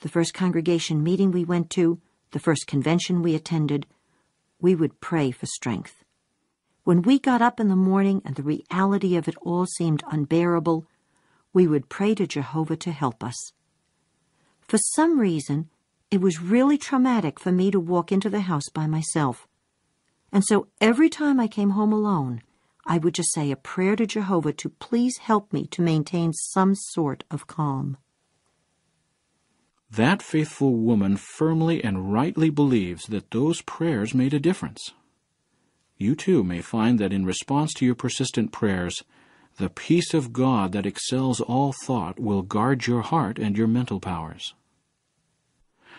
the first congregation meeting we went to, the first convention we attended, we would pray for strength. When we got up in the morning and the reality of it all seemed unbearable, we would pray to Jehovah to help us. For some reason, it was really traumatic for me to walk into the house by myself. And so every time I came home alone, I would just say a prayer to Jehovah to please help me to maintain some sort of calm. that faithful woman firmly and rightly believes that those prayers made a difference. You too may find that in response to your persistent prayers, the peace of God that excels all thought will guard your heart and your mental powers.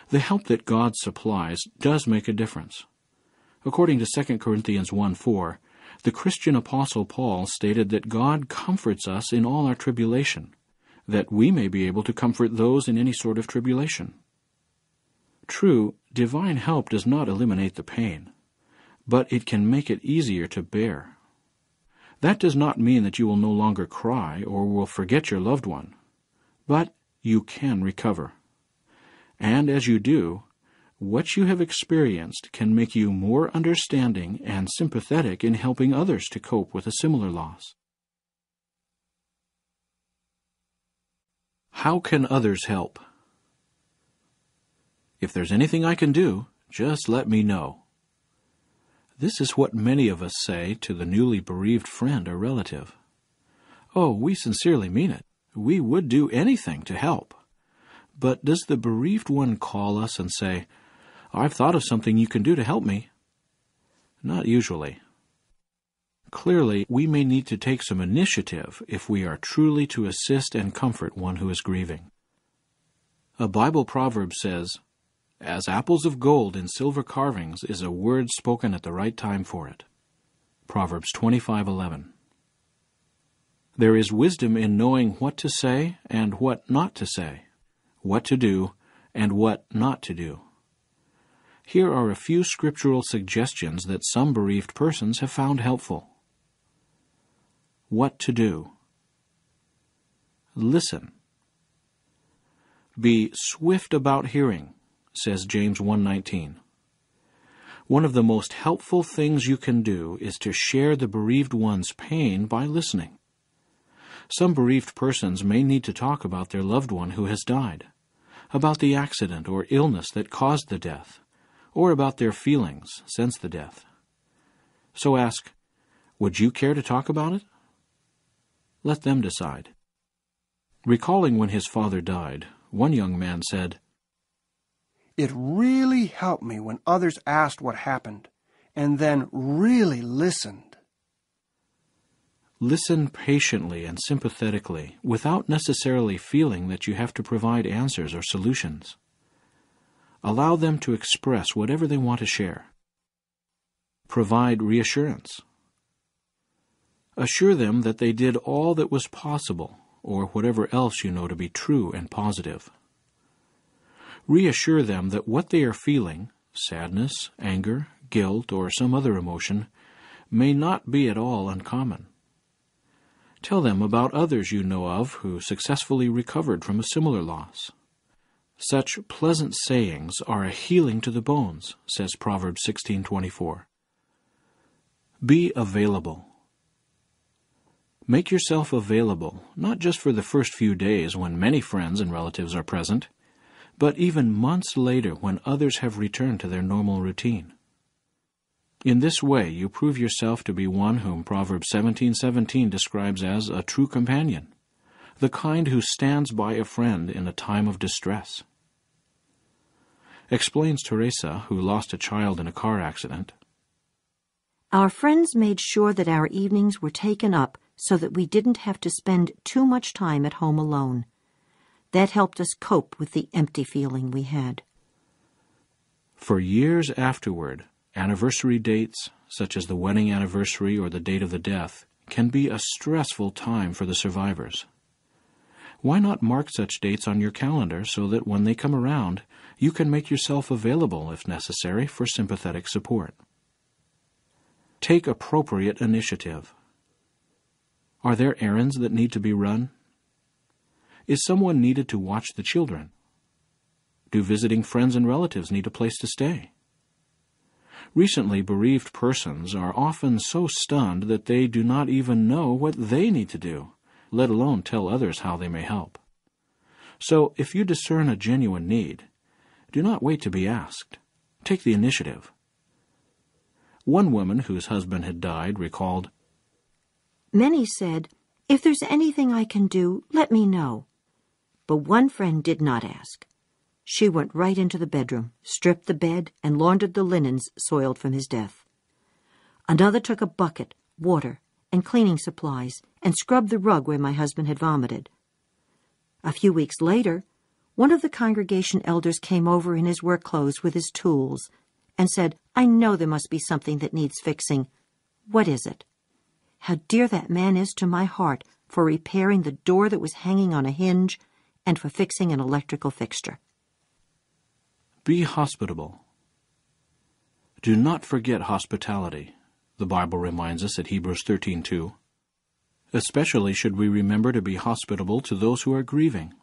The help that God supplies does make a difference. According to 2 Corinthians 1 4, the Christian apostle Paul stated that God comforts us in all our tribulation, that we may be able to comfort those in any sort of tribulation. True, divine help does not eliminate the pain, but it can make it easier to bear. That does not mean that you will no longer cry or will forget your loved one, but you can recover. And as you do, what you have experienced can make you more understanding and sympathetic in helping others to cope with a similar loss. How can others help? If there's anything I can do, just let me know. This is what many of us say to the newly bereaved friend or relative. Oh, we sincerely mean it. We would do anything to help. But does the bereaved one call us and say, I've thought of something you can do to help me? Not usually. Clearly, we may need to take some initiative if we are truly to assist and comfort one who is grieving. A Bible proverb says, As apples of gold in silver carvings is a word spoken at the right time for it. Proverbs 25:11. There is wisdom in knowing what to say and what not to say, what to do and what not to do. Here are a few scriptural suggestions that some bereaved persons have found helpful. What to do. Listen. Be swift about hearing, says James 1:19. One of the most helpful things you can do is to share the bereaved one's pain by listening. Some bereaved persons may need to talk about their loved one who has died, about the accident or illness that caused the death, or about their feelings since the death. So ask, Would you care to talk about it? Let them decide. Recalling when his father died, one young man said, It really helped me when others asked what happened, and then really listened. Listen patiently and sympathetically without necessarily feeling that you have to provide answers or solutions. Allow them to express whatever they want to share. Provide reassurance. Assure them that they did all that was possible, or whatever else you know to be true and positive. Reassure them that what they are feeling, sadness, anger, guilt, or some other emotion, may not be at all uncommon. Tell them about others you know of who successfully recovered from a similar loss. Such pleasant sayings are a healing to the bones, says Proverbs 16:24. Be available. Make yourself available, not just for the first few days when many friends and relatives are present, but even months later when others have returned to their normal routine. In this way, you prove yourself to be one whom Proverbs 17:17 describes as a true companion, the kind who stands by a friend in a time of distress explains Teresa, who lost a child in a car accident. Our friends made sure that our evenings were taken up so that we didn't have to spend too much time at home alone. That helped us cope with the empty feeling we had. For years afterward, anniversary dates, such as the wedding anniversary or the date of the death, can be a stressful time for the survivors. Why not mark such dates on your calendar so that when they come around, you can make yourself available, if necessary, for sympathetic support? Take appropriate initiative. Are there errands that need to be run? Is someone needed to watch the children? Do visiting friends and relatives need a place to stay? Recently bereaved persons are often so stunned that they do not even know what they need to do let alone tell others how they may help. So, if you discern a genuine need, do not wait to be asked. Take the initiative. One woman whose husband had died recalled, Many said, If there's anything I can do, let me know. But one friend did not ask. She went right into the bedroom, stripped the bed, and laundered the linens soiled from his death. Another took a bucket, water, and cleaning supplies and scrubbed the rug where my husband had vomited. A few weeks later, one of the congregation elders came over in his work clothes with his tools and said, I know there must be something that needs fixing. What is it? How dear that man is to my heart for repairing the door that was hanging on a hinge and for fixing an electrical fixture. Be hospitable. Do not forget hospitality, the Bible reminds us at Hebrews 13:2. Especially should we remember to be hospitable to those who are grieving.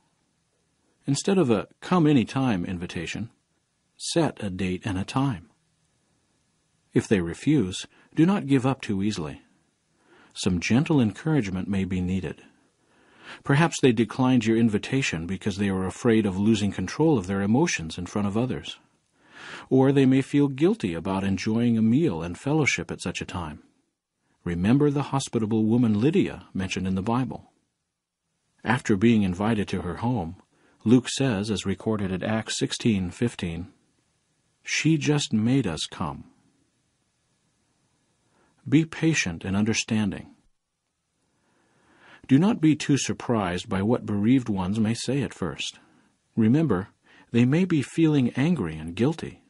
Instead of a come any time invitation, set a date and a time. If they refuse, do not give up too easily. Some gentle encouragement may be needed. Perhaps they declined your invitation because they are afraid of losing control of their emotions in front of others. Or they may feel guilty about enjoying a meal and fellowship at such a time. Remember the hospitable woman Lydia mentioned in the Bible. After being invited to her home, Luke says, as recorded at Acts 16:15, "She just made us come." Be patient and understanding. Do not be too surprised by what bereaved ones may say at first. Remember, they may be feeling angry and guilty.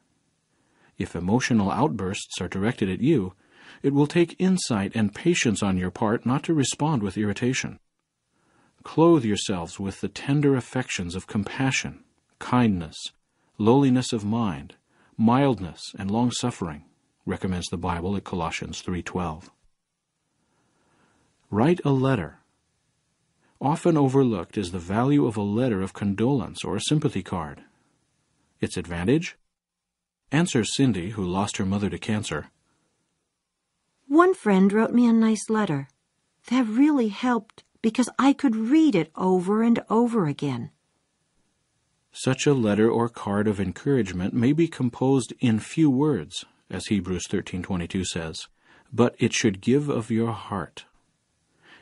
If emotional outbursts are directed at you, it will take insight and patience on your part not to respond with irritation. Clothe yourselves with the tender affections of compassion, kindness, lowliness of mind, mildness, and long-suffering, recommends the Bible at Colossians 3:12. Write a letter. Often overlooked is the value of a letter of condolence or a sympathy card. Its advantage? Answers Cindy, who lost her mother to cancer. One friend wrote me a nice letter. That really helped because I could read it over and over again. Such a letter or card of encouragement may be composed in few words, as Hebrews 13:22 says, but it should give of your heart.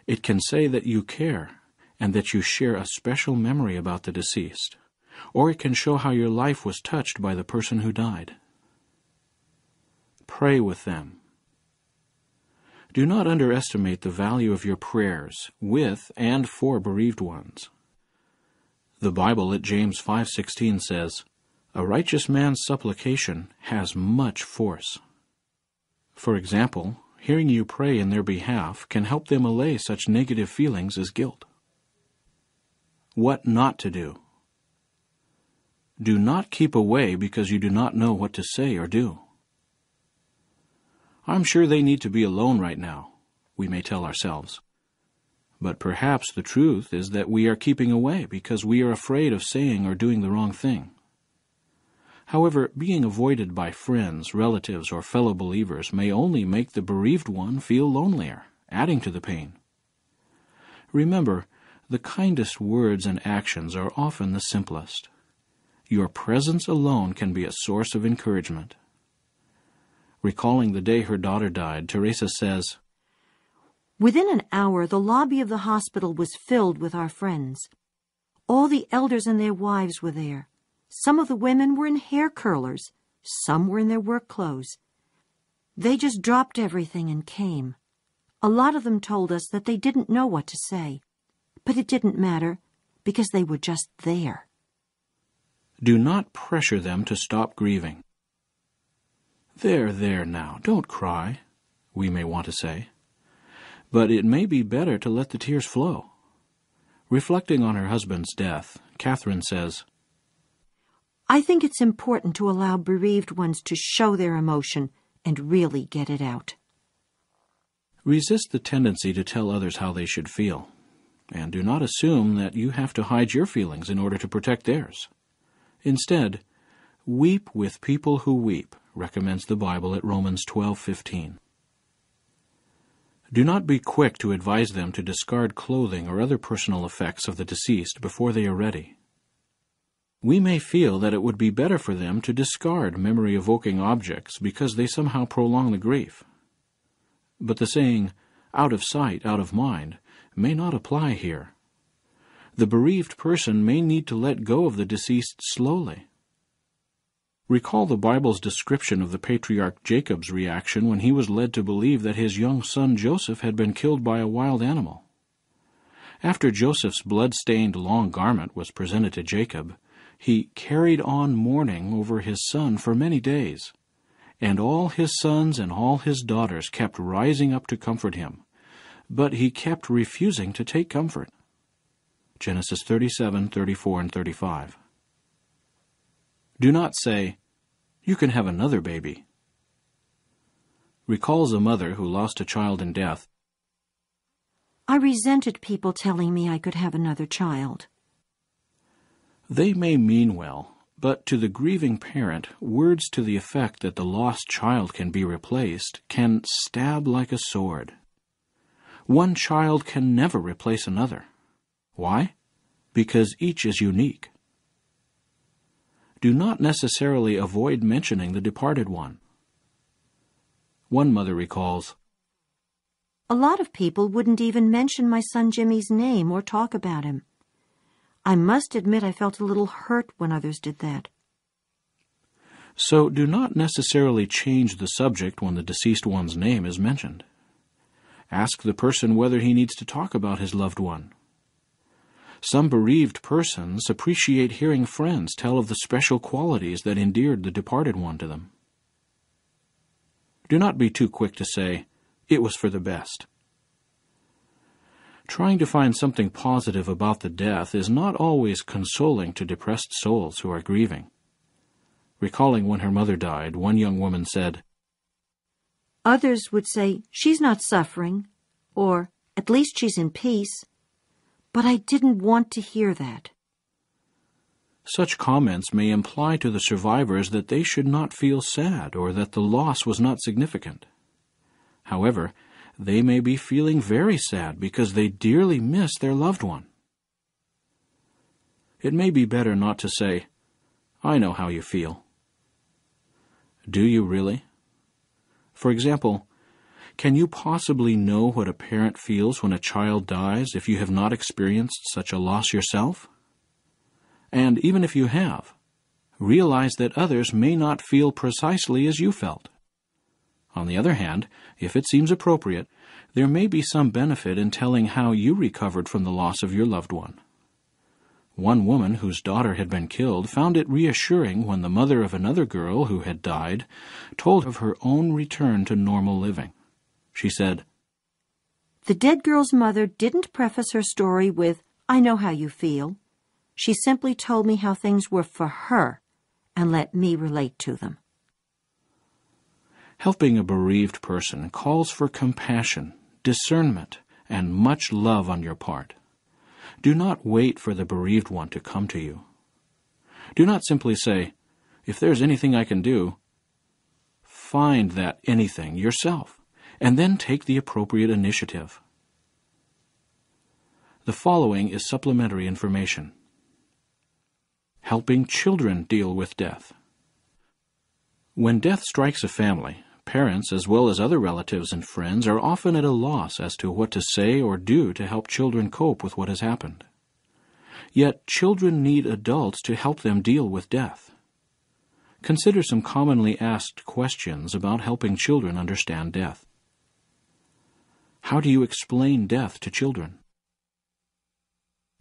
It can say that you care and that you share a special memory about the deceased, or it can show how your life was touched by the person who died. Pray with them do not underestimate the value of your prayers with and for bereaved ones. The Bible at James 5:16 says, "A righteous man's supplication has much force." For example, hearing you pray in their behalf can help them allay such negative feelings as guilt. What not to do. Do not keep away because you do not know what to say or do. I'm sure they need to be alone right now, we may tell ourselves. But perhaps the truth is that we are keeping away because we are afraid of saying or doing the wrong thing. However, being avoided by friends, relatives, or fellow believers may only make the bereaved one feel lonelier, adding to the pain. Remember, the kindest words and actions are often the simplest. Your presence alone can be a source of encouragement. Recalling the day her daughter died, Teresa says, Within an hour, the lobby of the hospital was filled with our friends. All the elders and their wives were there. Some of the women were in hair curlers. Some were in their work clothes. They just dropped everything and came. A lot of them told us that they didn't know what to say. But it didn't matter, because they were just there. Do not pressure them to stop grieving. There, there now, don't cry, we may want to say. But it may be better to let the tears flow. Reflecting on her husband's death, Catherine says, I think it's important to allow bereaved ones to show their emotion and really get it out. Resist the tendency to tell others how they should feel, and do not assume that you have to hide your feelings in order to protect theirs. Instead, weep with people who weep recommends the Bible at Romans 12:15. Do not be quick to advise them to discard clothing or other personal effects of the deceased before they are ready. We may feel that it would be better for them to discard memory evoking objects because they somehow prolong the grief. But the saying, out of sight, out of mind, may not apply here. The bereaved person may need to let go of the deceased slowly. Recall the Bible's description of the patriarch Jacob's reaction when he was led to believe that his young son Joseph had been killed by a wild animal. After Joseph's blood-stained long garment was presented to Jacob, he carried on mourning over his son for many days. And all his sons and all his daughters kept rising up to comfort him, but he kept refusing to take comfort. Genesis 37, 34, and 35. Do not say, You can have another baby. Recalls a mother who lost a child in death. I resented people telling me I could have another child. They may mean well, but to the grieving parent, words to the effect that the lost child can be replaced can stab like a sword. One child can never replace another. Why? Because each is unique do not necessarily avoid mentioning the departed one. One mother recalls, A lot of people wouldn't even mention my son Jimmy's name or talk about him. I must admit I felt a little hurt when others did that. So do not necessarily change the subject when the deceased one's name is mentioned. Ask the person whether he needs to talk about his loved one some bereaved persons appreciate hearing friends tell of the special qualities that endeared the departed one to them. Do not be too quick to say, it was for the best. Trying to find something positive about the death is not always consoling to depressed souls who are grieving. Recalling when her mother died, one young woman said, Others would say, She's not suffering, or at least she's in peace. But I didn't want to hear that. Such comments may imply to the survivors that they should not feel sad or that the loss was not significant. However, they may be feeling very sad because they dearly miss their loved one. It may be better not to say, I know how you feel. Do you really? For example, can you possibly know what a parent feels when a child dies if you have not experienced such a loss yourself? And even if you have, realize that others may not feel precisely as you felt. On the other hand, if it seems appropriate, there may be some benefit in telling how you recovered from the loss of your loved one. One woman whose daughter had been killed found it reassuring when the mother of another girl who had died told of her own return to normal living. She said, The dead girl's mother didn't preface her story with, I know how you feel. She simply told me how things were for her and let me relate to them. Helping a bereaved person calls for compassion, discernment, and much love on your part. Do not wait for the bereaved one to come to you. Do not simply say, If there's anything I can do, find that anything yourself and then take the appropriate initiative. The following is supplementary information. Helping children deal with death. When death strikes a family, parents as well as other relatives and friends are often at a loss as to what to say or do to help children cope with what has happened. Yet children need adults to help them deal with death. Consider some commonly asked questions about helping children understand death. How do you explain death to children?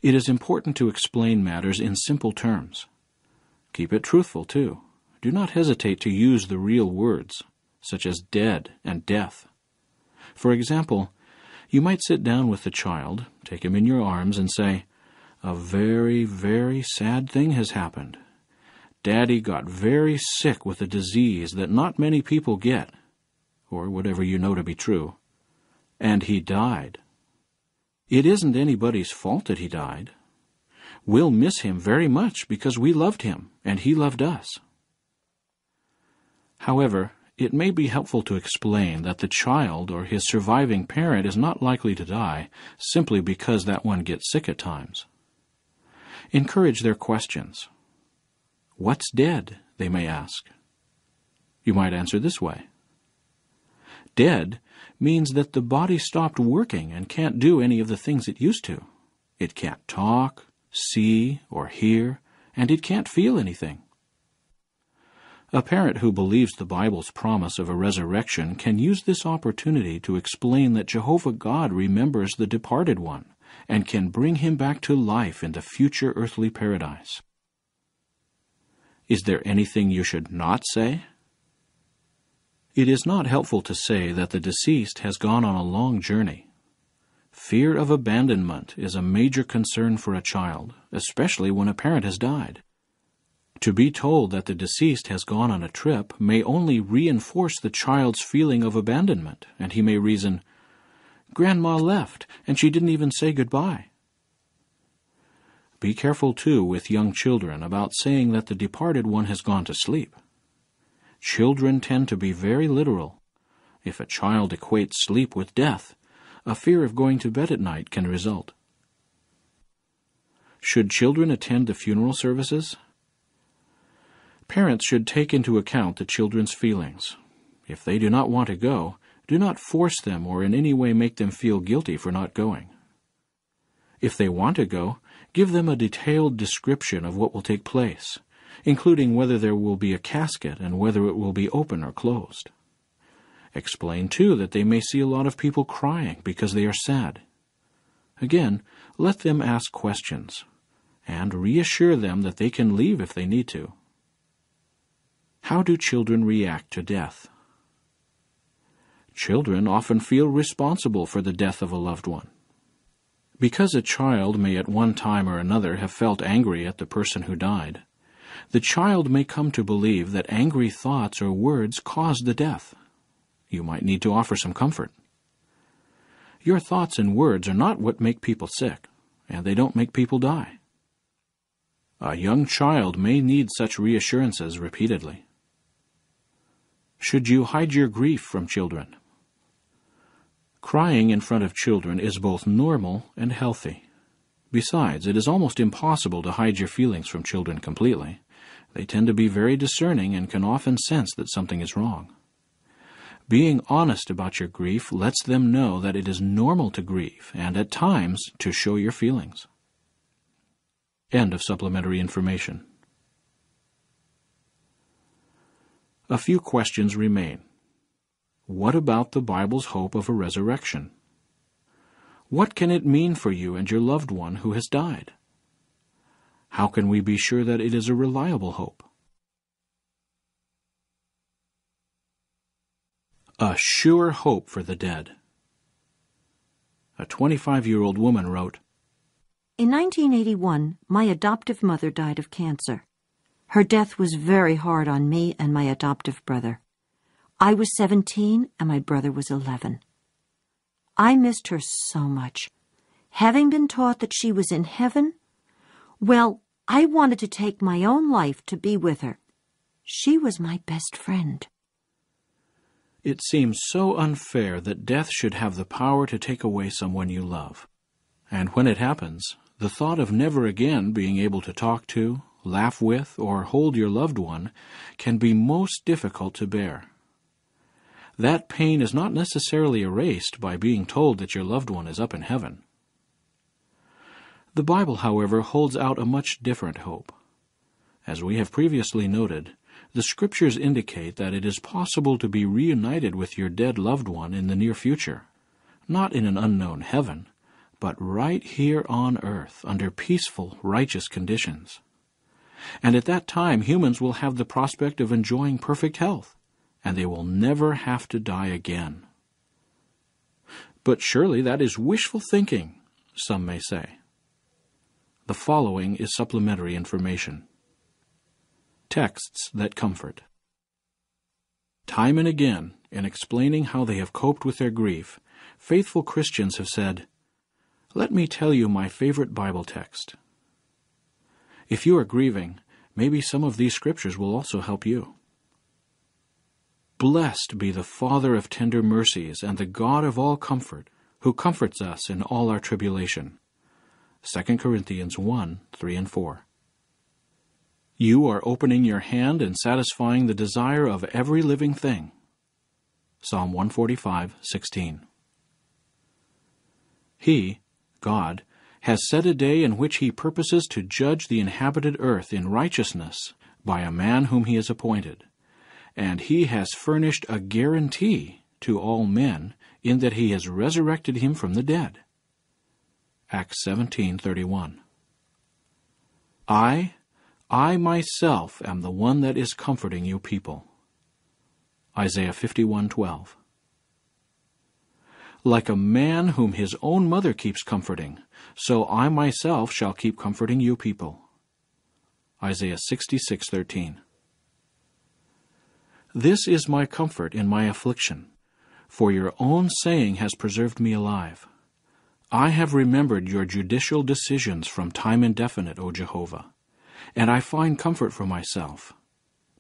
It is important to explain matters in simple terms. Keep it truthful, too. Do not hesitate to use the real words, such as dead and death. For example, you might sit down with the child, take him in your arms, and say, A very, very sad thing has happened. Daddy got very sick with a disease that not many people get, or whatever you know to be true and he died. It isn't anybody's fault that he died. We'll miss him very much because we loved him and he loved us. However, it may be helpful to explain that the child or his surviving parent is not likely to die simply because that one gets sick at times. Encourage their questions. What's dead? they may ask. You might answer this way. Dead means that the body stopped working and can't do any of the things it used to. It can't talk, see, or hear, and it can't feel anything. A parent who believes the Bible's promise of a resurrection can use this opportunity to explain that Jehovah God remembers the departed one and can bring him back to life in the future earthly paradise. Is there anything you should not say? It is not helpful to say that the deceased has gone on a long journey. Fear of abandonment is a major concern for a child, especially when a parent has died. To be told that the deceased has gone on a trip may only reinforce the child's feeling of abandonment, and he may reason, Grandma left, and she didn't even say goodbye. Be careful, too, with young children about saying that the departed one has gone to sleep. Children tend to be very literal. If a child equates sleep with death, a fear of going to bed at night can result. Should children attend the funeral services? Parents should take into account the children's feelings. If they do not want to go, do not force them or in any way make them feel guilty for not going. If they want to go, give them a detailed description of what will take place, including whether there will be a casket and whether it will be open or closed. Explain, too, that they may see a lot of people crying because they are sad. Again, let them ask questions, and reassure them that they can leave if they need to. How do children react to death? Children often feel responsible for the death of a loved one. Because a child may at one time or another have felt angry at the person who died, the child may come to believe that angry thoughts or words caused the death. You might need to offer some comfort. Your thoughts and words are not what make people sick, and they don't make people die. A young child may need such reassurances repeatedly. Should you hide your grief from children? Crying in front of children is both normal and healthy. Besides, it is almost impossible to hide your feelings from children completely. They tend to be very discerning and can often sense that something is wrong. Being honest about your grief lets them know that it is normal to grieve and at times to show your feelings. End of supplementary information. A few questions remain. What about the Bible's hope of a resurrection? What can it mean for you and your loved one who has died? How can we be sure that it is a reliable hope? A sure hope for the dead. A 25 year old woman wrote In 1981, my adoptive mother died of cancer. Her death was very hard on me and my adoptive brother. I was 17 and my brother was 11. I missed her so much. Having been taught that she was in heaven, well, I wanted to take my own life to be with her. She was my best friend. It seems so unfair that death should have the power to take away someone you love. And when it happens, the thought of never again being able to talk to, laugh with, or hold your loved one can be most difficult to bear. That pain is not necessarily erased by being told that your loved one is up in heaven. The Bible, however, holds out a much different hope. As we have previously noted, the Scriptures indicate that it is possible to be reunited with your dead loved one in the near future, not in an unknown heaven, but right here on earth under peaceful, righteous conditions and at that time humans will have the prospect of enjoying perfect health, and they will never have to die again. But surely that is wishful thinking, some may say. The following is supplementary information. Texts that comfort. Time and again, in explaining how they have coped with their grief, faithful Christians have said, Let me tell you my favorite Bible text. If you are grieving, maybe some of these scriptures will also help you. Blessed be the Father of tender mercies and the God of all comfort, who comforts us in all our tribulation. 2 Corinthians 1 3 and 4. You are opening your hand and satisfying the desire of every living thing. Psalm 145 16. He, God, has set a day in which he purposes to judge the inhabited earth in righteousness by a man whom he has appointed. And he has furnished a guarantee to all men in that he has resurrected him from the dead. Acts 17:31. I, I myself am the one that is comforting you people. Isaiah 51:12. Like a man whom his own mother keeps comforting, so I myself shall keep comforting you people. Isaiah 66:13. This is my comfort in my affliction, for your own saying has preserved me alive. I have remembered your judicial decisions from time indefinite, O Jehovah, and I find comfort for myself.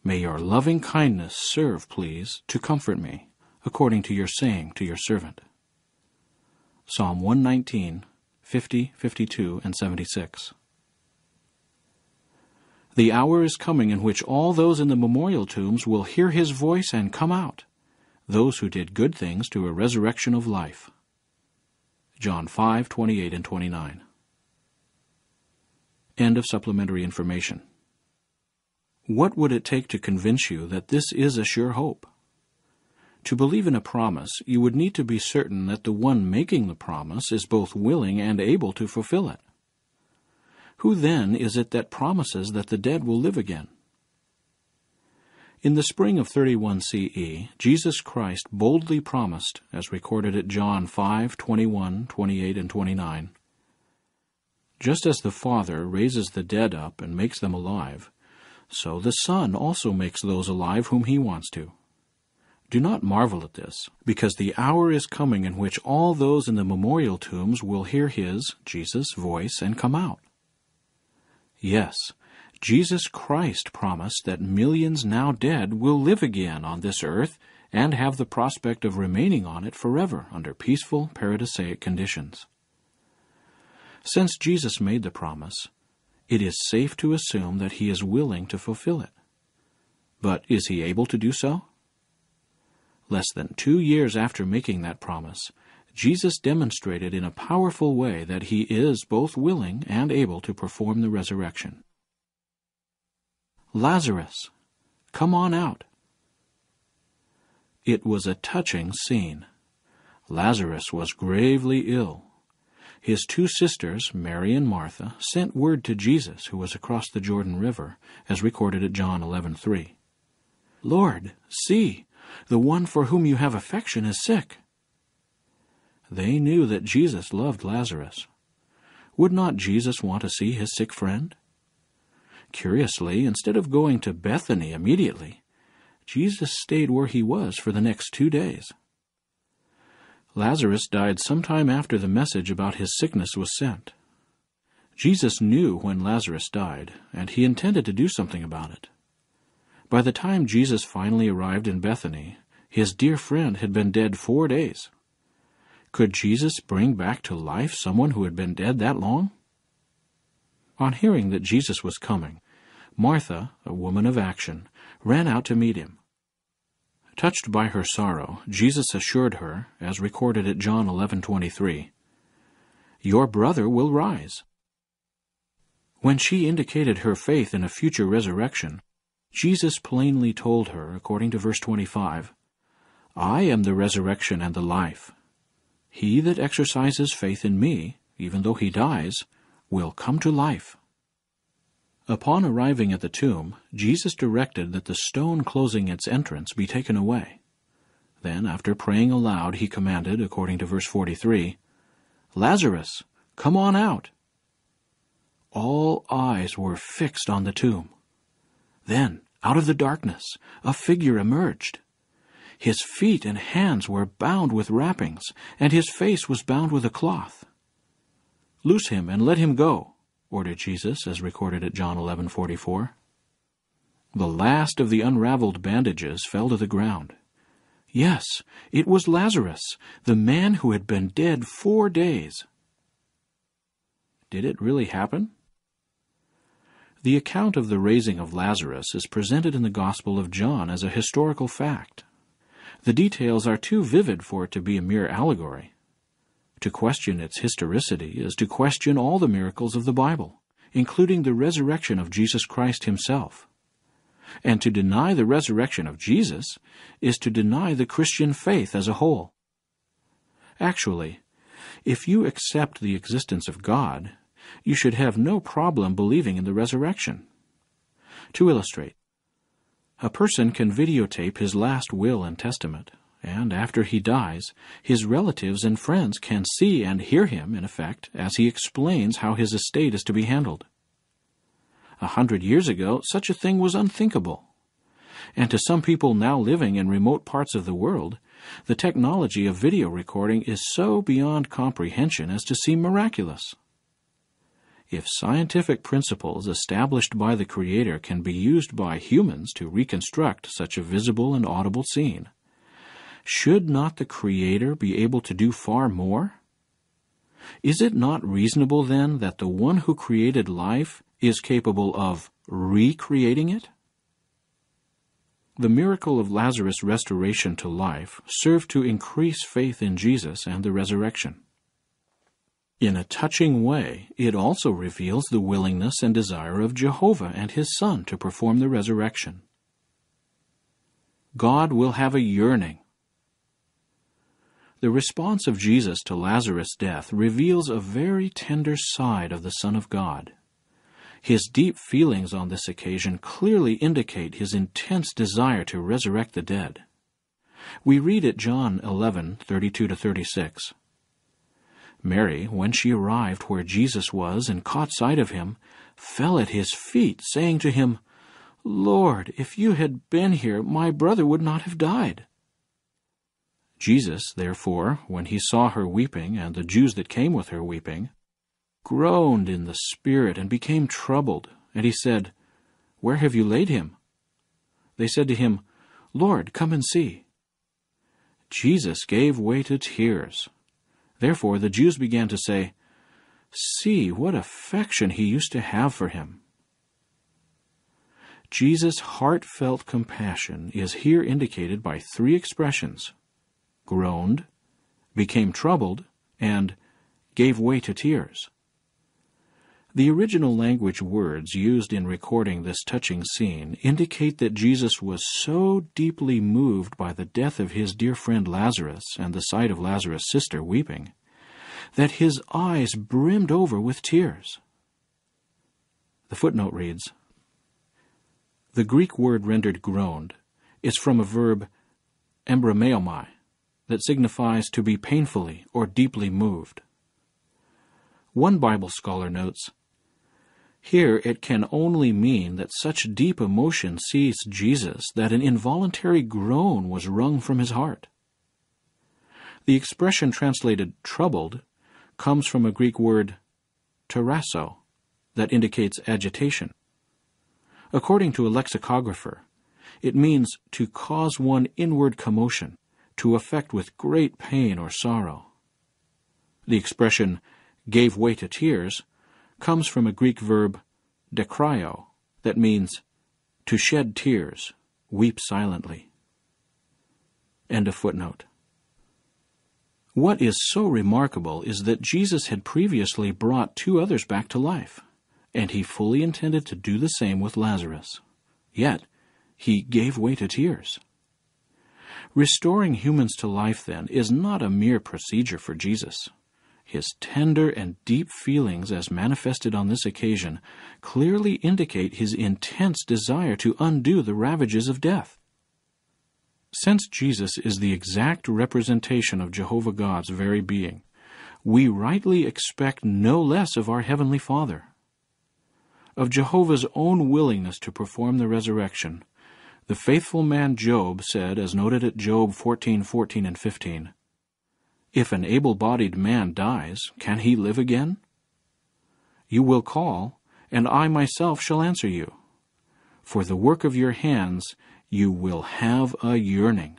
May your loving kindness serve, please, to comfort me, according to your saying to your servant. Psalm 119, 50, 52, and 76. The hour is coming in which all those in the memorial tombs will hear his voice and come out, those who did good things to a resurrection of life. John 5, 28 and 29. End of supplementary information. What would it take to convince you that this is a sure hope? To believe in a promise, you would need to be certain that the one making the promise is both willing and able to fulfill it. Who then is it that promises that the dead will live again? In the spring of 31 CE, Jesus Christ boldly promised, as recorded at John 5, 21, 28, and 29, Just as the Father raises the dead up and makes them alive, so the Son also makes those alive whom he wants to. Do not marvel at this, because the hour is coming in which all those in the memorial tombs will hear his, Jesus' voice and come out. Yes, Jesus Christ promised that millions now dead will live again on this earth and have the prospect of remaining on it forever under peaceful paradisaic conditions. Since Jesus made the promise, it is safe to assume that he is willing to fulfill it. But is he able to do so? Less than two years after making that promise, Jesus demonstrated in a powerful way that he is both willing and able to perform the resurrection. Lazarus, come on out. It was a touching scene. Lazarus was gravely ill. His two sisters, Mary and Martha, sent word to Jesus, who was across the Jordan River, as recorded at John 11:3. Lord, see, the one for whom you have affection is sick. They knew that Jesus loved Lazarus. Would not Jesus want to see his sick friend? Curiously, instead of going to Bethany immediately, Jesus stayed where he was for the next two days. Lazarus died some time after the message about his sickness was sent. Jesus knew when Lazarus died, and he intended to do something about it. By the time Jesus finally arrived in Bethany, his dear friend had been dead four days. Could Jesus bring back to life someone who had been dead that long? On hearing that Jesus was coming, Martha, a woman of action, ran out to meet him. Touched by her sorrow, Jesus assured her, as recorded at John 11:23, "Your brother will rise." When she indicated her faith in a future resurrection, Jesus plainly told her, according to verse 25, I am the resurrection and the life. He that exercises faith in me, even though he dies, will come to life. Upon arriving at the tomb, Jesus directed that the stone closing its entrance be taken away. Then, after praying aloud, he commanded, according to verse 43, Lazarus, come on out. All eyes were fixed on the tomb. Then, out of the darkness, a figure emerged. His feet and hands were bound with wrappings, and his face was bound with a cloth. Loose him and let him go, ordered Jesus, as recorded at John 11:44. The last of the unraveled bandages fell to the ground. Yes, it was Lazarus, the man who had been dead four days. Did it really happen? The account of the raising of Lazarus is presented in the Gospel of John as a historical fact. The details are too vivid for it to be a mere allegory. To question its historicity is to question all the miracles of the Bible, including the resurrection of Jesus Christ himself. And to deny the resurrection of Jesus is to deny the Christian faith as a whole. Actually, if you accept the existence of God, you should have no problem believing in the resurrection. To illustrate, a person can videotape his last will and testament, and after he dies, his relatives and friends can see and hear him, in effect, as he explains how his estate is to be handled. A hundred years ago, such a thing was unthinkable. And to some people now living in remote parts of the world, the technology of video recording is so beyond comprehension as to seem miraculous. If scientific principles established by the Creator can be used by humans to reconstruct such a visible and audible scene, should not the Creator be able to do far more? Is it not reasonable, then, that the one who created life is capable of recreating it? The miracle of Lazarus' restoration to life served to increase faith in Jesus and the resurrection. In a touching way, it also reveals the willingness and desire of Jehovah and his Son to perform the resurrection. God will have a yearning. The response of Jesus to Lazarus' death reveals a very tender side of the Son of God. His deep feelings on this occasion clearly indicate his intense desire to resurrect the dead. We read at John 11:32 to 36. Mary, when she arrived where Jesus was and caught sight of him, fell at his feet, saying to him, Lord, if you had been here, my brother would not have died. Jesus, therefore, when he saw her weeping, and the Jews that came with her weeping, groaned in the spirit and became troubled, and he said, Where have you laid him? They said to him, Lord, come and see. Jesus gave way to tears. Therefore the Jews began to say, See what affection he used to have for him. Jesus' heartfelt compassion is here indicated by three expressions groaned, became troubled, and gave way to tears. The original language words used in recording this touching scene indicate that Jesus was so deeply moved by the death of his dear friend Lazarus and the sight of Lazarus' sister weeping that his eyes brimmed over with tears. The footnote reads The Greek word rendered groaned is from a verb embrimaomai that signifies to be painfully or deeply moved. One Bible scholar notes here it can only mean that such deep emotion seized Jesus that an involuntary groan was wrung from his heart. The expression translated troubled comes from a Greek word tarasso that indicates agitation. According to a lexicographer, it means to cause one inward commotion, to affect with great pain or sorrow. The expression gave way to tears comes from a Greek verb dakryo that means to shed tears, weep silently. End of footnote. What is so remarkable is that Jesus had previously brought two others back to life, and he fully intended to do the same with Lazarus. Yet, he gave way to tears. Restoring humans to life, then, is not a mere procedure for Jesus. His tender and deep feelings, as manifested on this occasion, clearly indicate his intense desire to undo the ravages of death. Since Jesus is the exact representation of Jehovah God's very being, we rightly expect no less of our Heavenly Father. Of Jehovah's own willingness to perform the resurrection, the faithful man Job said, as noted at Job 14, 14 and 15, if an able bodied man dies, can he live again? You will call, and I myself shall answer you. For the work of your hands you will have a yearning.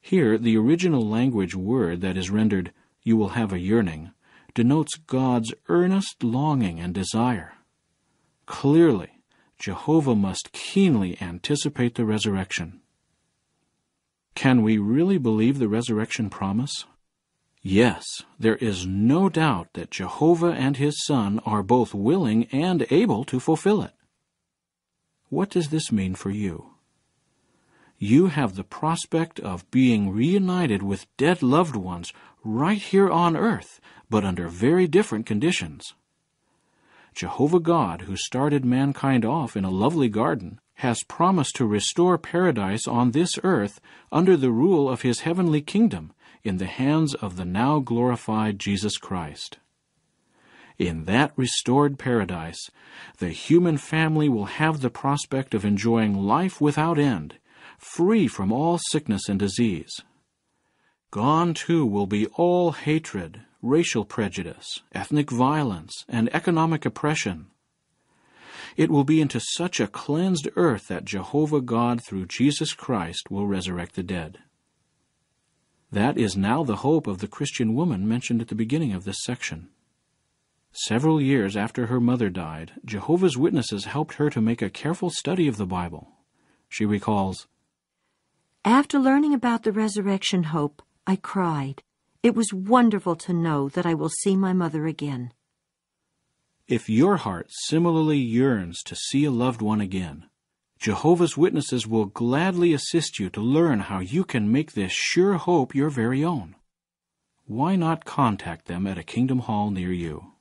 Here, the original language word that is rendered, you will have a yearning, denotes God's earnest longing and desire. Clearly, Jehovah must keenly anticipate the resurrection. Can we really believe the resurrection promise? Yes, there is no doubt that Jehovah and his Son are both willing and able to fulfill it. What does this mean for you? You have the prospect of being reunited with dead loved ones right here on earth, but under very different conditions. Jehovah God, who started mankind off in a lovely garden, has promised to restore paradise on this earth under the rule of his heavenly kingdom in the hands of the now glorified Jesus Christ. In that restored paradise, the human family will have the prospect of enjoying life without end, free from all sickness and disease. Gone, too, will be all hatred, racial prejudice, ethnic violence, and economic oppression. It will be into such a cleansed earth that Jehovah God, through Jesus Christ, will resurrect the dead. That is now the hope of the Christian woman mentioned at the beginning of this section. Several years after her mother died, Jehovah's Witnesses helped her to make a careful study of the Bible. She recalls After learning about the resurrection hope, I cried. It was wonderful to know that I will see my mother again. If your heart similarly yearns to see a loved one again, Jehovah's Witnesses will gladly assist you to learn how you can make this sure hope your very own. Why not contact them at a Kingdom Hall near you?